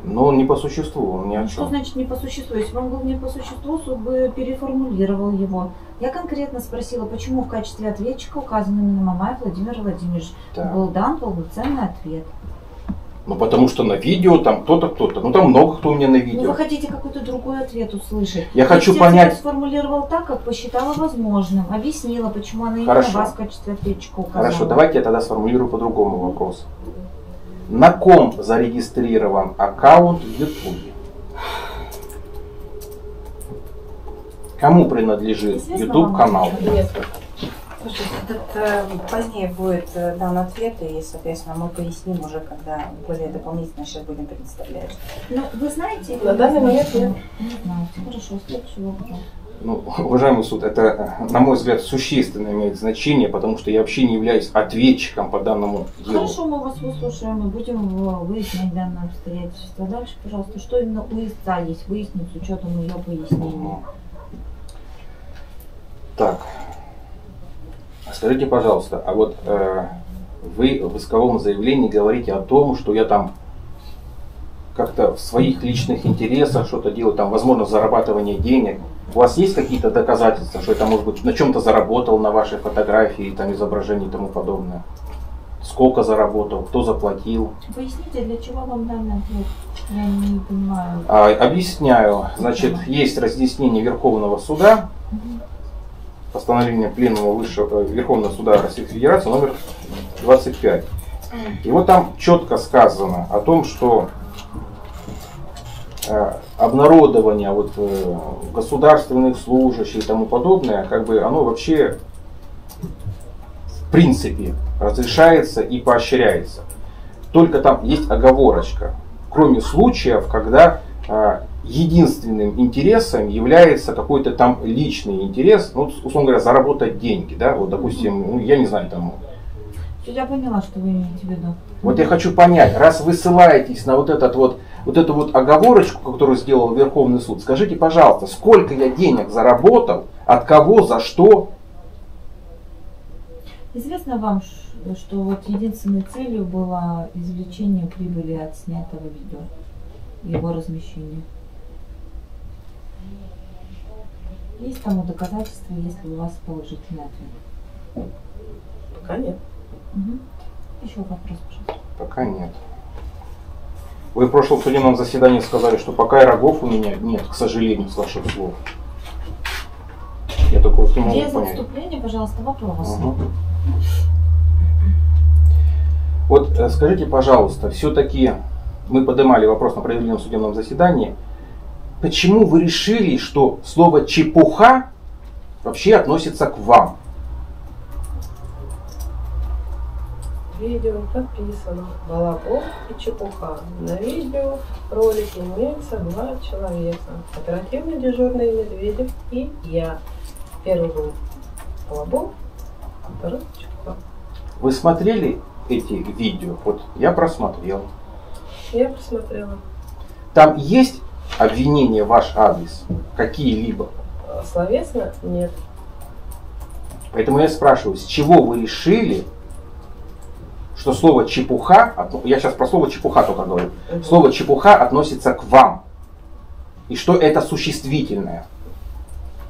[SPEAKER 2] Но он не по существу, он ни о
[SPEAKER 3] Ну, Что
[SPEAKER 2] чем.
[SPEAKER 3] значит не по существу? Если бы он был не по существу, суд бы переформулировал его. Я конкретно спросила, почему в качестве ответчика указан именно Мамаев Владимир Владимирович.
[SPEAKER 2] Да.
[SPEAKER 3] Был дан полноценный ответ.
[SPEAKER 2] Ну потому что на видео там кто-то, кто-то. Ну там много кто у меня на
[SPEAKER 3] Ну,
[SPEAKER 2] видео.
[SPEAKER 3] вы хотите какой-то другой ответ услышать.
[SPEAKER 2] Я хочу понять-
[SPEAKER 3] сформулировал так, как посчитала возможным. Объяснила, почему она именно
[SPEAKER 2] Хорошо.
[SPEAKER 3] вас в качестве ответчика указала.
[SPEAKER 2] Хорошо, давайте я тогда сформулирую по-другому вопрос. На ком зарегистрирован аккаунт в YouTube? Кому принадлежит YouTube канал?
[SPEAKER 4] Нет.
[SPEAKER 1] Слушайте, этот, э, позднее будет э, дан ответ, и, соответственно, мы поясним уже, когда более дополнительно сейчас будем предоставлять.
[SPEAKER 3] Ну, вы знаете?
[SPEAKER 4] На данный момент
[SPEAKER 3] знаете? Не знаете. Хорошо, следующий вопрос.
[SPEAKER 2] Ну, уважаемый суд, это, на мой взгляд, существенно имеет значение, потому что я вообще не являюсь ответчиком по данному делу.
[SPEAKER 3] Хорошо, мы вас выслушаем и будем выяснять данное обстоятельство. Дальше, пожалуйста, что именно у истца есть выяснить с учетом ее пояснения.
[SPEAKER 2] Так. Скажите, пожалуйста, а вот э, вы в исковом заявлении говорите о том, что я там как-то в своих личных интересах что-то делаю, там, возможно, зарабатывание денег. У вас есть какие-то доказательства, что это, может быть, на чем-то заработал на вашей фотографии, там, изображении и тому подобное? Сколько заработал, кто заплатил?
[SPEAKER 3] Поясните, для чего вам данный ответ? Я не понимаю.
[SPEAKER 2] А, объясняю. Значит, есть разъяснение Верховного суда, постановление Пленума Высшего, э, Верховного суда Российской Федерации номер 25. И вот там четко сказано о том, что обнародование вот, э, государственных служащих и тому подобное, как бы оно вообще в принципе разрешается и поощряется. Только там есть оговорочка. Кроме случаев, когда э, единственным интересом является какой-то там личный интерес, ну, условно говоря, заработать деньги, да, вот, допустим, ну, я не знаю, там,
[SPEAKER 3] Я поняла, что вы имеете в виду.
[SPEAKER 2] вот я хочу понять, раз вы ссылаетесь на вот этот вот, вот эту вот оговорочку, которую сделал Верховный суд, скажите, пожалуйста, сколько я денег заработал, от кого, за что?
[SPEAKER 3] Известно вам, что вот единственной целью было извлечение прибыли от снятого видео его размещение. Есть тому доказательства, если у вас положительный ответ.
[SPEAKER 4] Пока нет.
[SPEAKER 3] Мгм. Еще вопрос, пожалуйста.
[SPEAKER 2] Пока нет. Вы в прошлом судебном заседании сказали, что пока и рогов у меня нет, к сожалению, с ваших слов. Я только вот не могу
[SPEAKER 3] Без
[SPEAKER 2] понять.
[SPEAKER 3] отступления, пожалуйста, вопрос.
[SPEAKER 2] Мгм. Вот э, скажите, пожалуйста, все-таки мы поднимали вопрос на проведенном судебном заседании. Почему вы решили, что слово чепуха вообще относится к вам?
[SPEAKER 4] Видео подписано. Балабол и чепуха. На видео ролике имеется два человека. Оперативный дежурный Медведев и я. Первый был Балабол, а второй чепуха.
[SPEAKER 2] Вы смотрели эти видео? Вот я просмотрел.
[SPEAKER 4] Я посмотрела.
[SPEAKER 2] Там есть обвинения в ваш адрес? Какие-либо?
[SPEAKER 4] Словесно нет.
[SPEAKER 2] Поэтому я спрашиваю, с чего вы решили, что слово чепуха, я сейчас про слово чепуха только говорю, слово чепуха относится к вам. И что это существительное.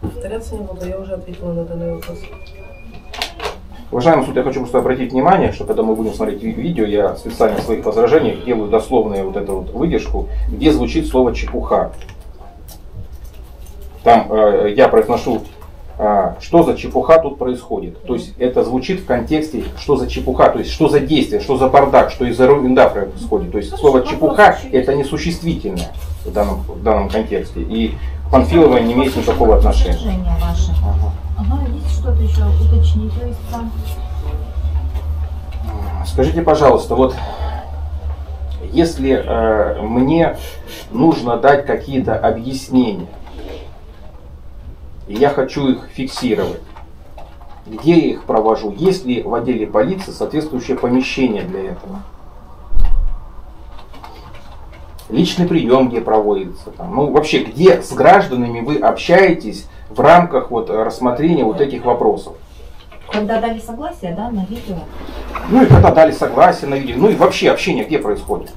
[SPEAKER 4] Повторяться не буду, я уже ответила на данный вопрос.
[SPEAKER 2] Уважаемый суд, я хочу просто обратить внимание, что когда мы будем смотреть ви- видео, я специально в своих возражениях делаю дословную вот эту вот выдержку, где звучит слово чепуха. Там э, я произношу, что за чепуха тут происходит. То есть это звучит в контексте, что за чепуха, то есть что за действие, что за бардак, что из-за ерунда происходит. То есть слово чепуха это не существительное в данном, в данном контексте. И Панфилова не имеет никакого отношения. Ага.
[SPEAKER 3] Есть что-то еще уточнить?
[SPEAKER 2] Скажите, пожалуйста, вот если э, мне нужно дать какие-то объяснения, и я хочу их фиксировать, где я их провожу? Есть ли в отделе полиции соответствующее помещение для этого? Личный прием где проводится? Там? Ну, вообще, где с гражданами вы общаетесь в рамках вот, рассмотрения вот этих вопросов?
[SPEAKER 3] Когда дали согласие, да, на видео?
[SPEAKER 2] Ну и когда дали согласие на видео, ну и вообще общение где происходит?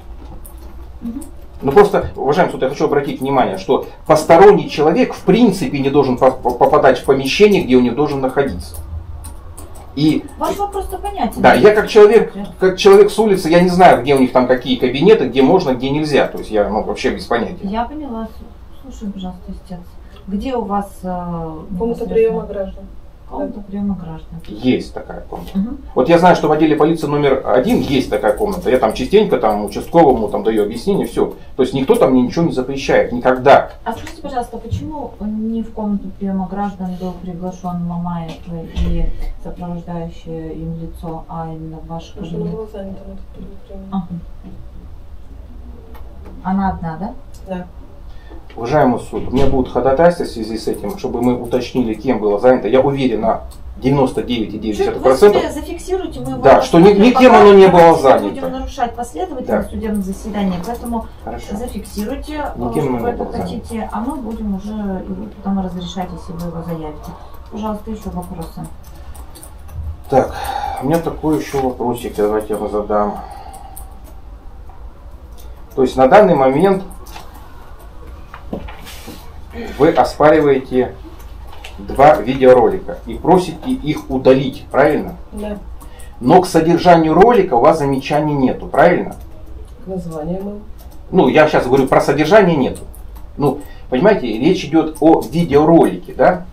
[SPEAKER 2] Ну просто, уважаемый суд, я хочу обратить внимание, что посторонний человек в принципе не должен по- по- попадать в помещение, где он не должен находиться. И
[SPEAKER 3] Ваш вопрос-то понятен.
[SPEAKER 2] да, я как человек, как человек с улицы, я не знаю, где у них там какие кабинеты, где можно, где нельзя. То есть я ну, вообще без понятия.
[SPEAKER 3] Я поняла. Слушай, пожалуйста, истец. Где у вас... э,
[SPEAKER 4] Комната приема граждан.
[SPEAKER 3] Комната приема граждан.
[SPEAKER 2] Есть такая комната.
[SPEAKER 3] Мгм.
[SPEAKER 2] Вот я знаю, что в отделе полиции номер один есть такая комната. Я там частенько там участковому там даю объяснение, все. То есть никто там мне ничего не запрещает, никогда.
[SPEAKER 3] А скажите, пожалуйста, почему не в комнату приема граждан был приглашен Мамаев и сопровождающее им лицо, а именно в ваш
[SPEAKER 4] Потому
[SPEAKER 3] кабинет?
[SPEAKER 4] было занято на тот период времени.
[SPEAKER 3] Ага. Она одна, да?
[SPEAKER 4] Да.
[SPEAKER 2] Уважаемый суд, у меня будут ходатайства в связи с этим, чтобы мы уточнили, кем было занято. Я уверен на
[SPEAKER 3] Чуть вы
[SPEAKER 2] 99,9%.
[SPEAKER 3] себе зафиксируйте, мы
[SPEAKER 2] Да, что ни- никем
[SPEAKER 3] пока
[SPEAKER 2] оно не было занято.
[SPEAKER 3] будем нарушать последовательность
[SPEAKER 2] Да.
[SPEAKER 3] судебного заседания, поэтому
[SPEAKER 2] Хорошо.
[SPEAKER 3] зафиксируйте, э,
[SPEAKER 2] Никем
[SPEAKER 3] что вы это
[SPEAKER 2] было занято.
[SPEAKER 3] хотите, а мы будем уже потом разрешать, если вы его заявите. Пожалуйста, еще вопросы.
[SPEAKER 2] Так, у меня такой еще вопросик, давайте я вам задам. То есть на данный момент вы оспариваете два видеоролика и просите их удалить, правильно?
[SPEAKER 4] Да.
[SPEAKER 2] Но к содержанию ролика у вас замечаний нету, правильно?
[SPEAKER 4] К названиям.
[SPEAKER 2] Ну, я сейчас говорю про содержание нету. Ну, понимаете, речь идет о видеоролике, да?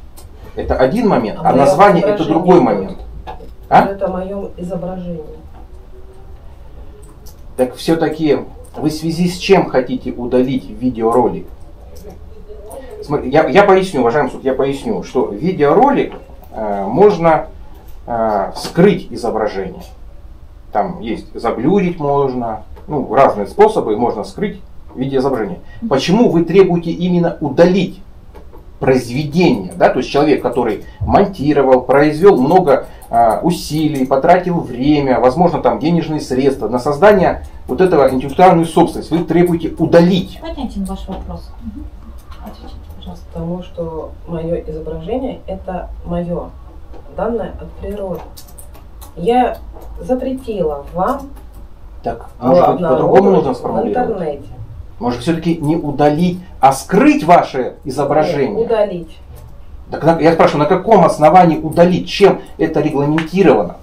[SPEAKER 2] Это один момент,
[SPEAKER 4] А
[SPEAKER 2] а, название это другой
[SPEAKER 4] будет?
[SPEAKER 2] момент. А?
[SPEAKER 4] Это моем изображении.
[SPEAKER 2] Так все-таки вы в связи с чем хотите удалить видеоролик? Смотри, я, я поясню, уважаемый суд, я поясню, что видеоролик э, можно э, скрыть изображение. Там есть заблюрить можно, ну, разные способы можно скрыть видеоизображение. Почему вы требуете именно удалить произведение, да, то есть человек, который монтировал, произвел много э, усилий, потратил время, возможно, там денежные средства на создание вот этого интеллектуальную собственность, вы требуете удалить.
[SPEAKER 3] Понятен ваш вопрос.
[SPEAKER 4] Потому что мое изображение это мое, данное от природы. Я запретила вам
[SPEAKER 2] Так, может быть, по-другому нужно
[SPEAKER 4] в
[SPEAKER 2] сформулировать?
[SPEAKER 4] интернете.
[SPEAKER 2] Может, все-таки не удалить, а скрыть ваше изображение?
[SPEAKER 4] Удалить.
[SPEAKER 2] Так на- я спрашиваю, на каком основании удалить? Чем это регламентировано?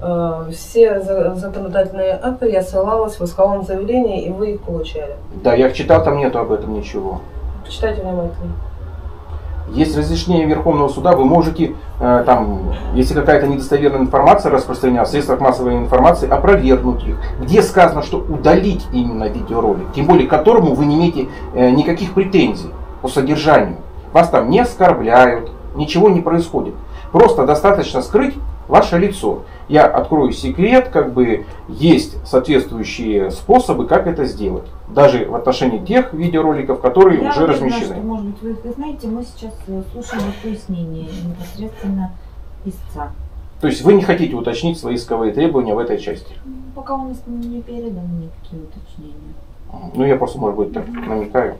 [SPEAKER 4] Э, Все за- законодательные акты я ссылалась в исковом заявлении, и вы их получали.
[SPEAKER 2] Да, я читал, там нету об этом ничего.
[SPEAKER 4] Почитайте внимательно.
[SPEAKER 2] есть разрешение Верховного суда, вы можете, э, там, если какая-то недостоверная информация распространена в средствах массовой информации, опровергнуть их. Где сказано, что удалить именно видеоролик, тем более к которому вы не имеете э, никаких претензий по содержанию. Вас там не оскорбляют, ничего не происходит. Просто достаточно скрыть ваше лицо. Я открою секрет, как бы есть соответствующие способы, как это сделать. Даже в отношении тех видеороликов, которые
[SPEAKER 3] Я
[SPEAKER 2] уже размещены.
[SPEAKER 3] что, может быть, вы их знаете, мы сейчас э, слушаем пояснение непосредственно истца.
[SPEAKER 2] То есть вы не хотите уточнить свои исковые требования в этой части.
[SPEAKER 3] Пока у нас не переданы никакие уточнения.
[SPEAKER 2] Ну, я просто, может быть, так намекаю.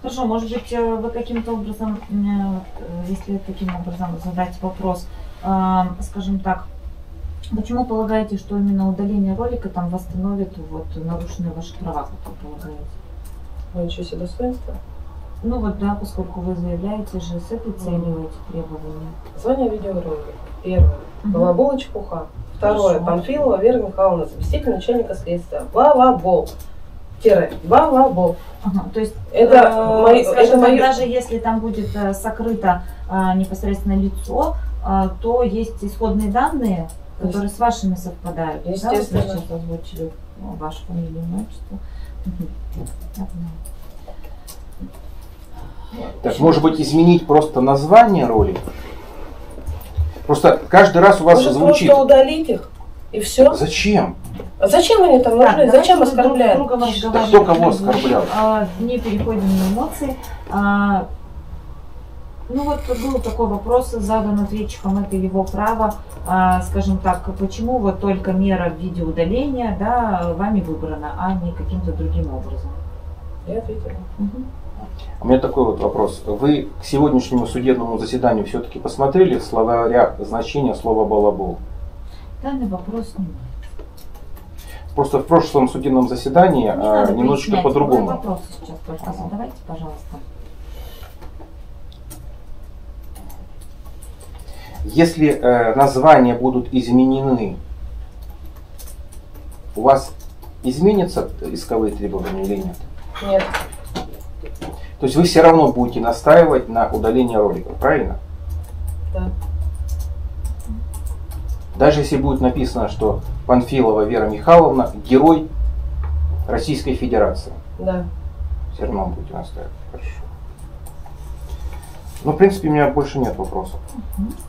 [SPEAKER 3] Хорошо, может быть, э, вы каким-то образом, э, если таким образом задать вопрос, скажем так, почему полагаете, что именно удаление ролика там восстановит вот нарушенные ваши права, как вы полагаете?
[SPEAKER 4] Ну, ничего себе достоинство.
[SPEAKER 3] Ну вот да, поскольку вы заявляете же с этой целью эти требования.
[SPEAKER 4] Название видеоролика. Первое.
[SPEAKER 3] Мгм.
[SPEAKER 4] Балабол и чепуха. Второе.
[SPEAKER 3] Хорошо.
[SPEAKER 4] Панфилова Вера Михайловна, заместитель начальника следствия. Балабол. Тире. Балабол.
[SPEAKER 3] Ага, то есть,
[SPEAKER 4] Это
[SPEAKER 3] э,
[SPEAKER 4] мои-
[SPEAKER 3] скажем
[SPEAKER 4] это мои-
[SPEAKER 3] даже если там будет э, сокрыто э, непосредственно лицо, то есть исходные данные, которые с вашими совпадают. Да,
[SPEAKER 4] Естественно.
[SPEAKER 3] вы сейчас озвучили ну, вашу фамилию, отчество.
[SPEAKER 2] Так, может быть, изменить просто название ролика? Просто каждый раз у вас
[SPEAKER 4] Может
[SPEAKER 2] звучит...
[SPEAKER 4] просто удалить их и все?
[SPEAKER 2] Зачем?
[SPEAKER 4] А зачем они там нужны?
[SPEAKER 3] давайте
[SPEAKER 4] Зачем
[SPEAKER 3] друг
[SPEAKER 4] оскорбляют?
[SPEAKER 3] другом
[SPEAKER 2] Да кто кого оскорблял?
[SPEAKER 3] а, Не переходим на эмоции. А, Ну вот был такой вопрос задан ответчиком, это его право, а, скажем так, почему вот только мера в виде удаления, да, вами выбрана, а не каким-то другим образом.
[SPEAKER 4] Я ответила.
[SPEAKER 3] Мгм.
[SPEAKER 2] У меня такой вот вопрос. Вы к сегодняшнему судебному заседанию все-таки посмотрели в словарях значение слова «балабол»?
[SPEAKER 3] Данный вопрос не
[SPEAKER 2] Просто в прошлом судебном заседании
[SPEAKER 3] Не
[SPEAKER 2] а,
[SPEAKER 3] надо
[SPEAKER 2] немножечко по-другому.
[SPEAKER 3] вопросы сейчас только задавайте, пожалуйста.
[SPEAKER 2] Если э, названия будут изменены, у вас изменятся исковые требования или нет?
[SPEAKER 4] Нет.
[SPEAKER 2] То есть вы все равно будете настаивать на удалении роликов, правильно?
[SPEAKER 4] Да.
[SPEAKER 2] Даже если будет написано, что Панфилова Вера Михайловна герой Российской Федерации,
[SPEAKER 4] Да.
[SPEAKER 2] все равно будете настаивать. Хорошо. Ну, в принципе, у меня больше нет вопросов.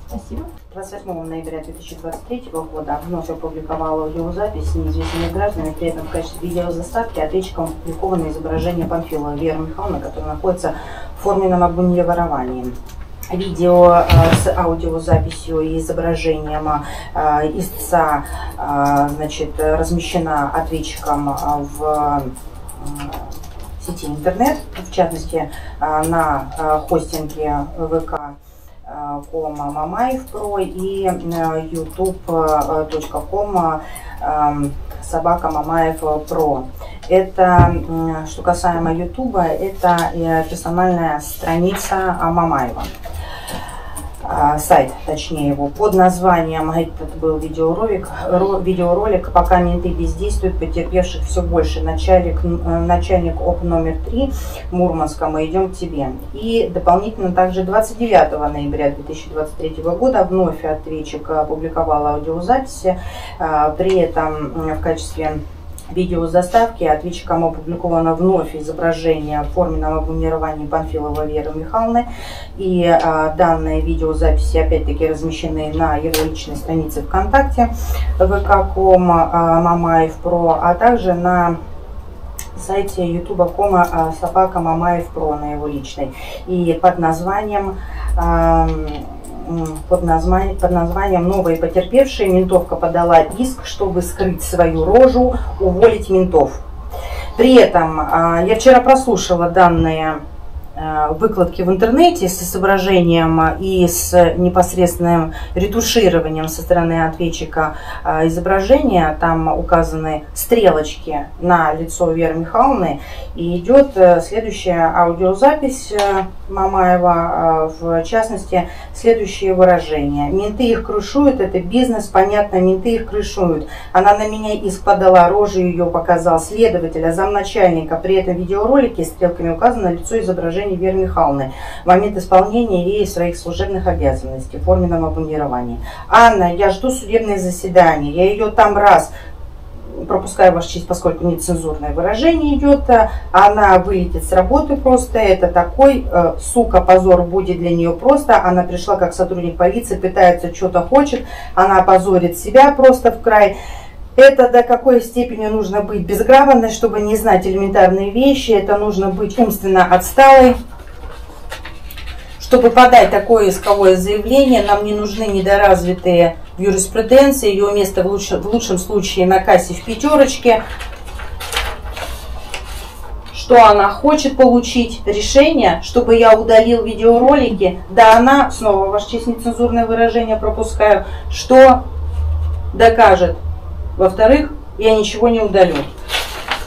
[SPEAKER 3] Спасибо.
[SPEAKER 1] 28 ноября 2023 года вновь опубликовала аудиозапись с неизвестными гражданами, при этом в качестве видеозаставки ответчиком опубликовано изображение Панфилова Веры Михайловны, которое находится в форменном обмундировании. Видео э, с аудиозаписью и изображением э, истца э, значит, размещена ответчиком в сети интернет, в частности э, на э, хостинге ВК э, ком Мамаев Про и youtube.com собака Мамаев Про. Это, что касаемо Ютуба, это э, персональная страница а, Мамаева. А, сайт, точнее его, под названием, этот был видеоролик, ро- видеоролик «Пока менты бездействуют, потерпевших все больше. Начальник, э, начальник ОП номер 3 Мурманска, мы идем к тебе». И дополнительно также 29 ноября 2023 года вновь ответчик опубликовал аудиозаписи, а, при этом в качестве видеозаставки ответчиком опубликовано вновь изображение в форменном обмунировании Панфилова Веры Михайловны. И а, данные видеозаписи опять-таки размещены на его личной странице ВКонтакте vk.com а, Мамаев Про, а также на сайте youtube.com а, собака Мамаев Про на его личной. И под названием а, под названием, под названием «Новые потерпевшие» ментовка подала иск, чтобы скрыть свою рожу, уволить ментов. При этом а, я вчера прослушала данные выкладки в интернете с изображением и с непосредственным ретушированием со стороны ответчика а, изображения. Там указаны стрелочки на лицо Веры Михайловны. И идет э, следующая аудиозапись э, Мамаева, э, в частности, следующее выражение. Менты их крышуют, это бизнес, понятно, менты их крышуют. Она на меня иск подала, рожу ее показал следователь, а замначальника. При этом видеоролике стрелками указано лицо изображения изображения Веры Михайловны в момент исполнения ей своих служебных обязанностей в форменном обмундировании. Анна, я жду судебное заседание, я ее там раз пропускаю ваш честь, поскольку нецензурное выражение идет, э, она вылетит с работы просто, это такой, э, сука, позор будет для нее просто, она пришла как сотрудник полиции, пытается, что-то хочет, она опозорит себя просто в край. Это до какой степени нужно быть безграмотной, чтобы не знать элементарные вещи, это нужно быть умственно отсталой, чтобы подать такое исковое заявление, нам не нужны недоразвитые в юриспруденции, ее место в лучшем, в лучшем случае на кассе в пятерочке. Что она хочет получить? Решение, чтобы я удалил видеоролики. Да она, снова ваше честь нецензурное выражение пропускаю, что докажет. Во-вторых, я ничего не удалю.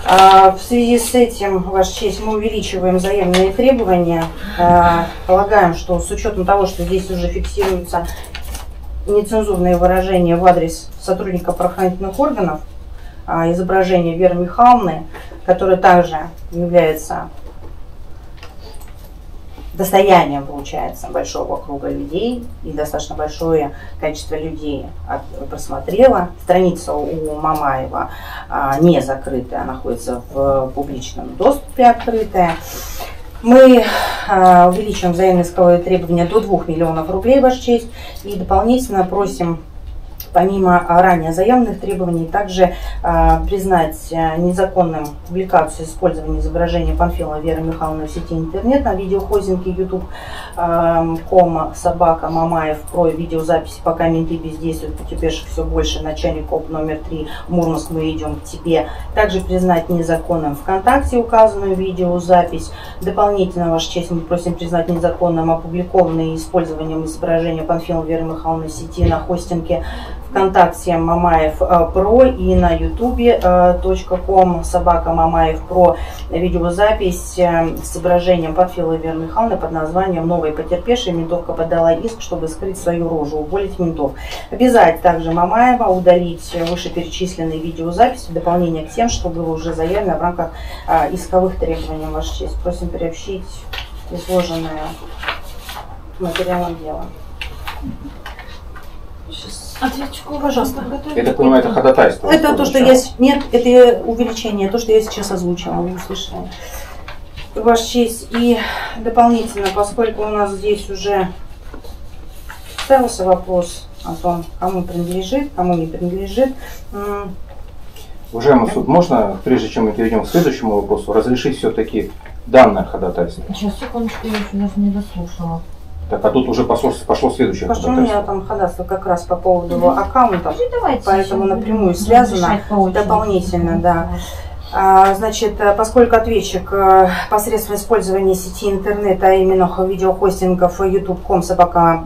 [SPEAKER 1] А, в связи с этим, Ваша честь, мы увеличиваем взаимные требования. А, полагаем, что с учетом того, что здесь уже фиксируются нецензурные выражения в адрес сотрудника правоохранительных органов, а, изображение Веры Михайловны, которая также является достоянием, получается, большого круга людей и достаточно большое количество людей просмотрела. Страница у Мамаева а, не закрытая, находится в публичном доступе открытая. Мы а, увеличим взаимные исковые требования до 2 миллионов рублей, Ваша честь, и дополнительно просим помимо ранее заявленных требований, также э, признать э, незаконным публикацию использования изображения Панфилова Веры Михайловны в сети интернет на видеохостинге youtube.com э, собака Мамаев про видеозаписи, пока менты бездействуют, потерпевших все больше, начальник КОП номер 3, Мурманск, мы идем к тебе. Также признать незаконным ВКонтакте указанную видеозапись. Дополнительно, Ваша честь, мы просим признать незаконным опубликованное использованием изображения Панфилова Веры Михайловны в сети на хостинге ВКонтакте Мамаев э, Про и на youtube.com э, собака Мамаев Про видеозапись э, с изображением Панфиловой Веры Михайловны под названием «Новые потерпевшие». Ментовка подала иск, чтобы скрыть свою рожу, уволить ментов. Обязать также Мамаева удалить вышеперечисленные видеозаписи в дополнение к тем, что было уже заявлено в рамках исковых требований. Ваша честь, просим приобщить изложенное материалом дела.
[SPEAKER 3] Ответчику,
[SPEAKER 1] Пожалуйста.
[SPEAKER 2] Я так понимаю, это ходатайство.
[SPEAKER 1] Это то, что я... Нет, это увеличение, то, что я сейчас озвучила, вы услышали. Ваша честь. И дополнительно, поскольку у нас здесь уже ставился вопрос о том, кому принадлежит, кому не принадлежит.
[SPEAKER 2] Уважаемый суд, можно, прежде чем мы перейдем к следующему вопросу, разрешить все-таки данное ходатайство?
[SPEAKER 3] Сейчас, секундочку, я еще даже не дослушала.
[SPEAKER 2] Так, а тут уже пошло, пошло следующее
[SPEAKER 1] что у меня там ходатайство как раз по поводу угу. аккаунтов,
[SPEAKER 3] давайте
[SPEAKER 1] поэтому напрямую связано дополнительно, да. А, значит, э, поскольку ответчик э, посредством использования сети интернета, а именно видеохостингов YouTube.com собака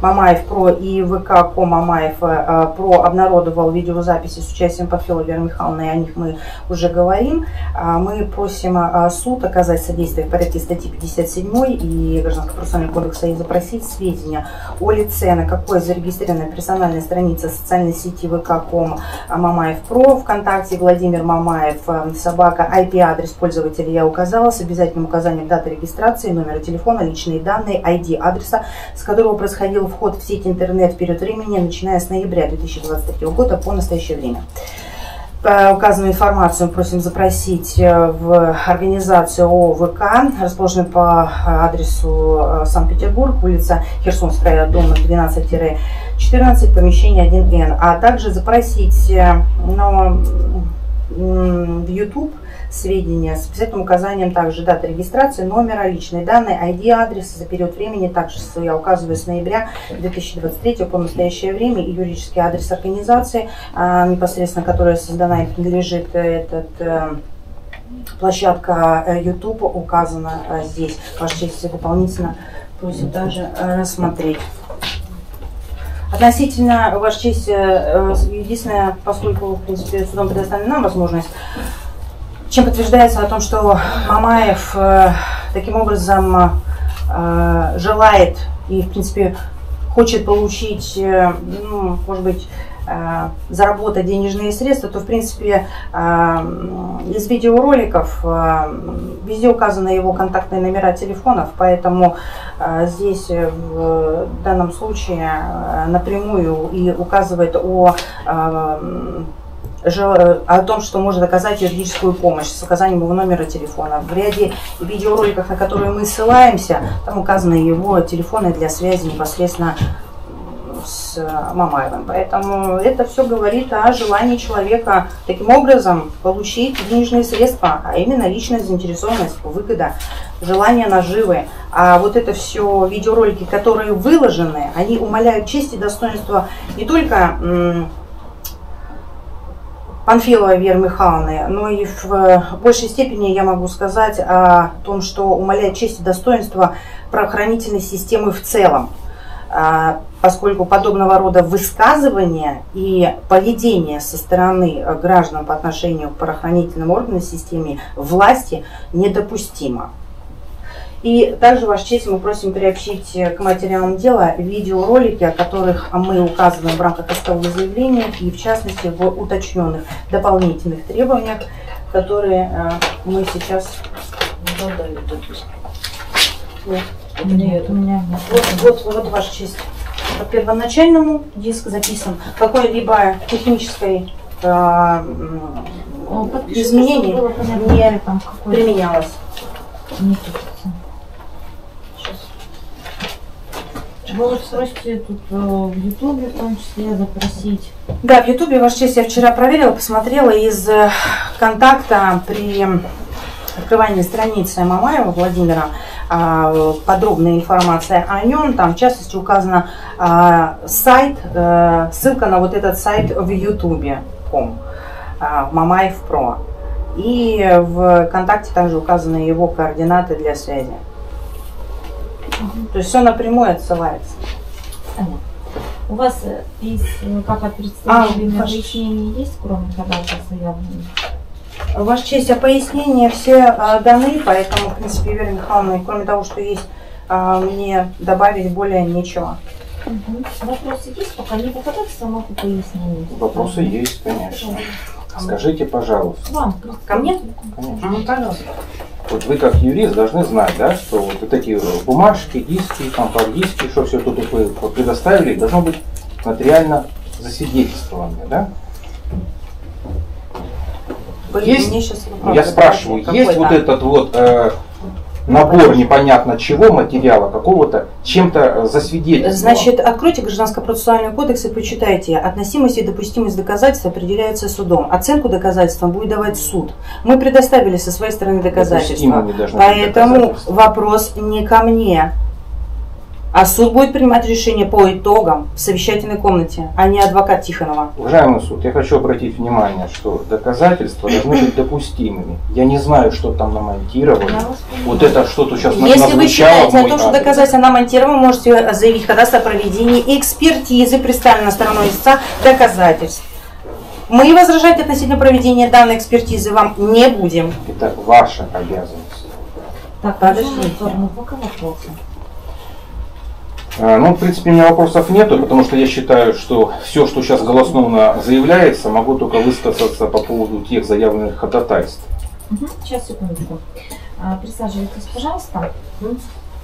[SPEAKER 1] Мамаев Про и ВК Ко Мамаев э, Про обнародовал видеозаписи с участием Панфилова Веры Михайловны, и о них мы уже говорим. А, мы просим а, суд оказать содействие в порядке статьи 57 и Гражданского процессуального кодекса и запросить сведения о лице, на какой зарегистрирована персональная страница социальной сети ВК.ком Мамаев Про, ВКонтакте Владимир Мамаев, э, собака, IP-адрес пользователя я указала с обязательным указанием даты регистрации, номера телефона, личные данные, ID адреса, с которого происходил вход в сеть интернет в период времени, начиная с ноября 2023 года по настоящее время. Указанную информацию просим запросить э, в организацию ОВК, расположенную по адресу э, Санкт-Петербург, улица Херсонская, дом 12-14, помещение 1Н, а также запросить э, но, в YouTube сведения с обязательным указанием также даты регистрации, номера, личные данные, ID, адрес за период времени. Также я указываю с ноября 2023 по настоящее время и юридический адрес организации, а, непосредственно которая создана и принадлежит этот э, площадка э, YouTube указана э, здесь. Ваша честь дополнительно просит даже рассмотреть. Относительно, Ваша честь, единственное, поскольку, в принципе, судом предоставлена нам возможность чем подтверждается о том, что Мамаев э, таким образом э, желает и, в принципе, хочет получить, э, ну, может быть, э, заработать денежные средства, то, в принципе, э, из видеороликов э, везде указаны его контактные номера телефонов, поэтому здесь в данном случае напрямую и указывает о о том, что может оказать юридическую помощь с указанием его номера телефона. В ряде видеороликов, на которые мы ссылаемся, там указаны его телефоны для связи непосредственно с э, Мамаевым. Поэтому это все говорит о желании человека таким образом получить денежные средства, а именно личная заинтересованность выгода, желание наживы. А вот это все видеоролики, которые выложены, они умаляют честь и достоинство не только Панфиловой Веры Михайловны, но и в большей степени я могу сказать о том, что умаляет честь и достоинство правоохранительной системы в целом. А, Поскольку подобного рода высказывания и поведение со стороны э, граждан по отношению к правоохранительным органам системе власти недопустимо. И также, Ваша честь, мы просим приобщить э, к материалам дела видеоролики, о которых мы указываем в рамках искового заявления и, в частности, в уточненных дополнительных требованиях, которые э, мы сейчас задали. Вот.
[SPEAKER 3] У меня, у меня нет.
[SPEAKER 1] Вот, вот, вот, Ваша честь. По первоначальному диск записан какой-либо технической э, изменений
[SPEAKER 3] понятно,
[SPEAKER 1] не применялось.
[SPEAKER 3] не Вы вот спросите тут э, в Ютубе в том числе запросить.
[SPEAKER 1] Да, в Ютубе, Ваша честь, я вчера проверила, посмотрела из э, контакта при открывании страницы Мамаева Владимира а, подробная информация о нем. Там, в частности, указано а, сайт, э, ссылка на вот этот сайт в Ютубе.ком, а, Мамаев Про. И в контакте также указаны его координаты для связи. То есть все напрямую отсылается.
[SPEAKER 3] Понятно. У вас э, из, э, как от представителей
[SPEAKER 1] А, ваш-
[SPEAKER 3] пояснений есть, кроме ходатайства заявленного?
[SPEAKER 1] Ваша честь, а пояснения все а, даны, поэтому, в принципе, Вера Михайловна, кроме того, что есть, а, мне добавить более нечего.
[SPEAKER 3] Мгм. Вопросы есть? Пока не по ходатайству, а могу пояснений.
[SPEAKER 2] Вопросы есть, конечно. Скажите, пожалуйста,
[SPEAKER 3] вам.
[SPEAKER 1] Ко мне?
[SPEAKER 2] конечно.
[SPEAKER 1] Ну, пожалуйста.
[SPEAKER 2] Вот вы как юрист должны знать, да, что вот такие бумажки, диски, там диски, что все тут вы предоставили, должно быть нотариально засвидетельствовано, да? Есть? Я спрашиваю, есть вот этот вот э, набор непонятно чего материала какого-то чем-то э, засвидетельствован?
[SPEAKER 1] Значит, откройте Гражданско-процессуальный кодекс и почитайте. Относимость и допустимость доказательств определяется судом. Оценку доказательствам будет давать суд. Мы предоставили со своей стороны доказательства. Поэтому
[SPEAKER 2] доказательства.
[SPEAKER 1] вопрос не ко мне. А суд будет принимать решение по итогам в совещательной комнате, а не адвокат Тихонова.
[SPEAKER 2] Уважаемый суд, я хочу обратить внимание, что доказательства должны быть допустимыми. Я не знаю, что там
[SPEAKER 3] вас
[SPEAKER 2] Вот это что-то сейчас
[SPEAKER 1] Если вы считаете о том, что доказательства намонтированы, вы можете заявить ходатайство о проведении экспертизы, представленной стороной истца доказательств. Мы возражать относительно проведения данной экспертизы вам не будем.
[SPEAKER 2] Это ваша обязанность.
[SPEAKER 3] Так,
[SPEAKER 1] Подождите.
[SPEAKER 3] подождите. Сторону, пока вопросы.
[SPEAKER 2] А, Ну, в принципе, у меня вопросов нету, потому что я считаю, что все, что сейчас голословно заявляется, могу только высказаться по поводу тех заявленных ходатайств.
[SPEAKER 3] Мгм. Сейчас, секундочку. А, Присаживайтесь, пожалуйста.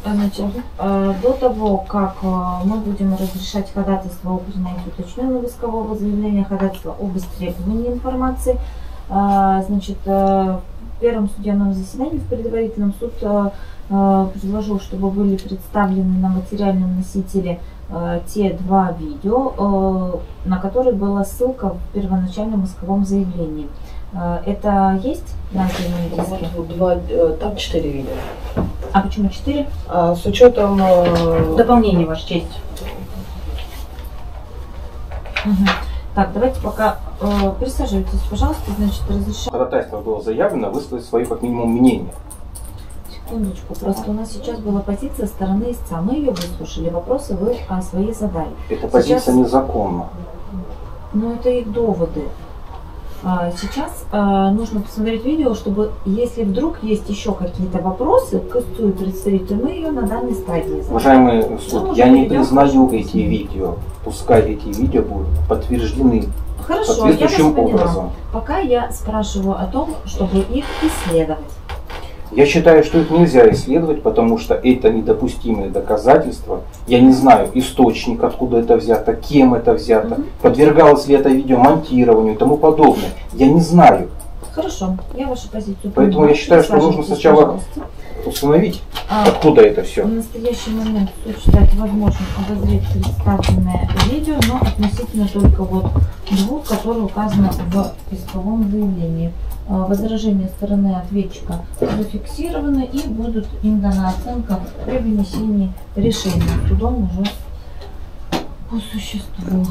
[SPEAKER 3] Значит, э, до того, как мы будем разрешать ходатайство о принятии уточненного искового заявления, ходатайство об истребовании информации, значит, э, в первом судебном заседании, в предварительном суд предложил, чтобы были представлены на материальном носителе э, те два видео, э, на которые была ссылка в первоначальном исковом заявлении. Э, Это есть на отдельном диске?
[SPEAKER 4] Вот два, э, там четыре видео.
[SPEAKER 3] А почему четыре?
[SPEAKER 4] А с учетом э,
[SPEAKER 1] Дополнение, Ваша честь.
[SPEAKER 3] Мгм. Так, давайте пока э, присаживайтесь, пожалуйста, значит, разрешаю.
[SPEAKER 2] Ходатайство было заявлено высказать свое как минимум мнение.
[SPEAKER 3] Секундочку, просто у нас сейчас была позиция стороны истца. Мы ее выслушали, вопросы вы а, свои задали.
[SPEAKER 2] Эта позиция
[SPEAKER 3] Сейчас-
[SPEAKER 2] незаконна.
[SPEAKER 3] Но это их доводы. А, Сейчас а, нужно посмотреть видео, чтобы, если вдруг есть еще какие-то вопросы к истцу и представителю, мы ее на данной стадии зададим.
[SPEAKER 2] Уважаемый суд,
[SPEAKER 3] Ну,
[SPEAKER 2] я не признаю эти видео. Пускай эти видео будут подтверждены
[SPEAKER 3] Хорошо, я вас поняла.
[SPEAKER 2] образом.
[SPEAKER 3] Пока я спрашиваю о том, чтобы их исследовать.
[SPEAKER 2] Я считаю, что их нельзя исследовать, потому что это недопустимые доказательства. Я не знаю источник, откуда это взято, кем это взято,
[SPEAKER 3] Мгм.
[SPEAKER 2] подвергалось ли это видео монтированию и тому подобное. Я не знаю.
[SPEAKER 3] Хорошо, я вашу позицию
[SPEAKER 2] Поэтому я считаю, что нужно сначала-. Установить,
[SPEAKER 3] А,
[SPEAKER 2] откуда это все.
[SPEAKER 3] В настоящий момент суд считает возможным обозреть представленное видео, но относительно только вот двух, которые указаны в исковом заявлении. А, Возражения стороны ответчика зафиксированы и будут им дана оценка при вынесении решения судом уже по существу.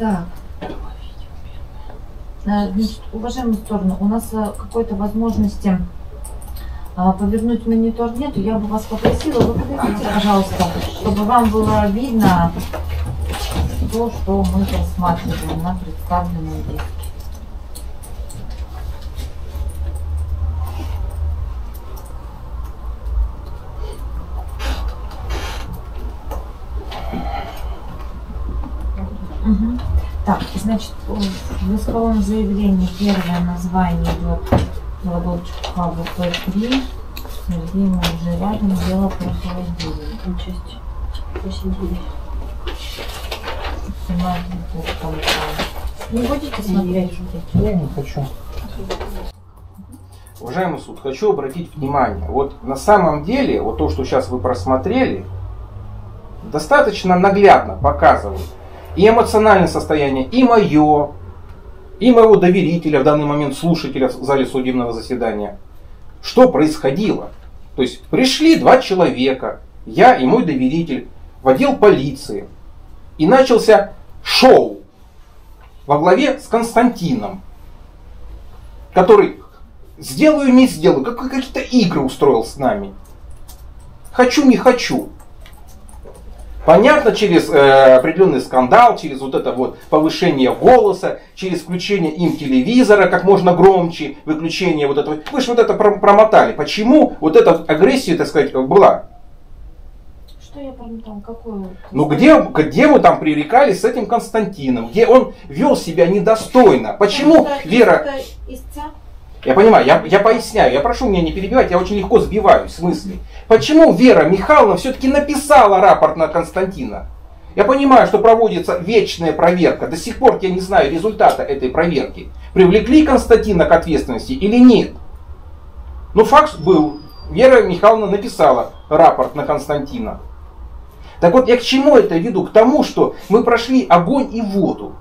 [SPEAKER 3] Так. А, Значит, уважаемые стороны, у нас а, какой-то возможности а, повернуть монитор нету, я бы вас попросила, вы подойдите, пожалуйста, чтобы вам было видно то, что мы рассматриваем на представленном диске. Мгм. Так, значит, в исковом заявлении первое название идет Володчука ВП-3. Сергей мы уже рядом, дело про холодильник.
[SPEAKER 1] Часть 8
[SPEAKER 3] Снимает YouTube там, там. Не будете смотреть?
[SPEAKER 2] Я не хочу. Уважаемый суд, хочу обратить внимание. Вот на самом деле, вот то, что сейчас вы просмотрели, достаточно наглядно показывает и эмоциональное состояние, и мое, и моего доверителя, в данный момент слушателя в зале судебного заседания. Что происходило? То есть пришли два человека, я и мой доверитель, в отдел полиции. И начался шоу во главе с Константином, который сделаю, не сделаю, как какие-то игры устроил с нами. Хочу, не хочу. Понятно, через э, определенный скандал, через вот это вот повышение голоса, через включение им телевизора как можно громче, выключение вот этого. Вы же вот это про- промотали. Почему вот эта агрессия, так сказать, была?
[SPEAKER 3] Что я промотал? Какую?
[SPEAKER 2] Ну где, где вы там пререкались с этим Константином? Где он вел себя недостойно? Почему
[SPEAKER 3] Это
[SPEAKER 2] Вера...
[SPEAKER 3] это истца?
[SPEAKER 2] Я понимаю, я, я поясняю, я прошу меня не перебивать, я очень легко сбиваюсь с мыслей. Почему Вера Михайловна все-таки написала рапорт на Константина? Я понимаю, что проводится вечная проверка. До сих пор я не знаю результата этой проверки. Привлекли Константина к ответственности или нет? Но факт был. Вера Михайловна написала рапорт на Константина. Так вот, я к чему это веду? К тому, что мы прошли огонь и воду.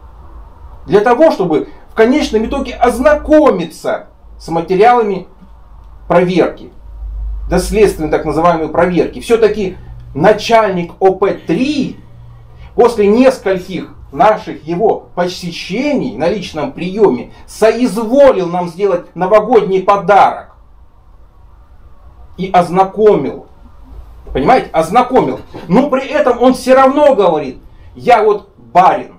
[SPEAKER 2] Для того, чтобы в конечном итоге ознакомиться с материалами проверки, доследственной так называемой проверки. Все-таки начальник ОП-3 после нескольких наших его посещений на личном приеме соизволил нам сделать новогодний подарок и ознакомил. Понимаете, ознакомил. Но при этом он все равно говорит, я вот барин.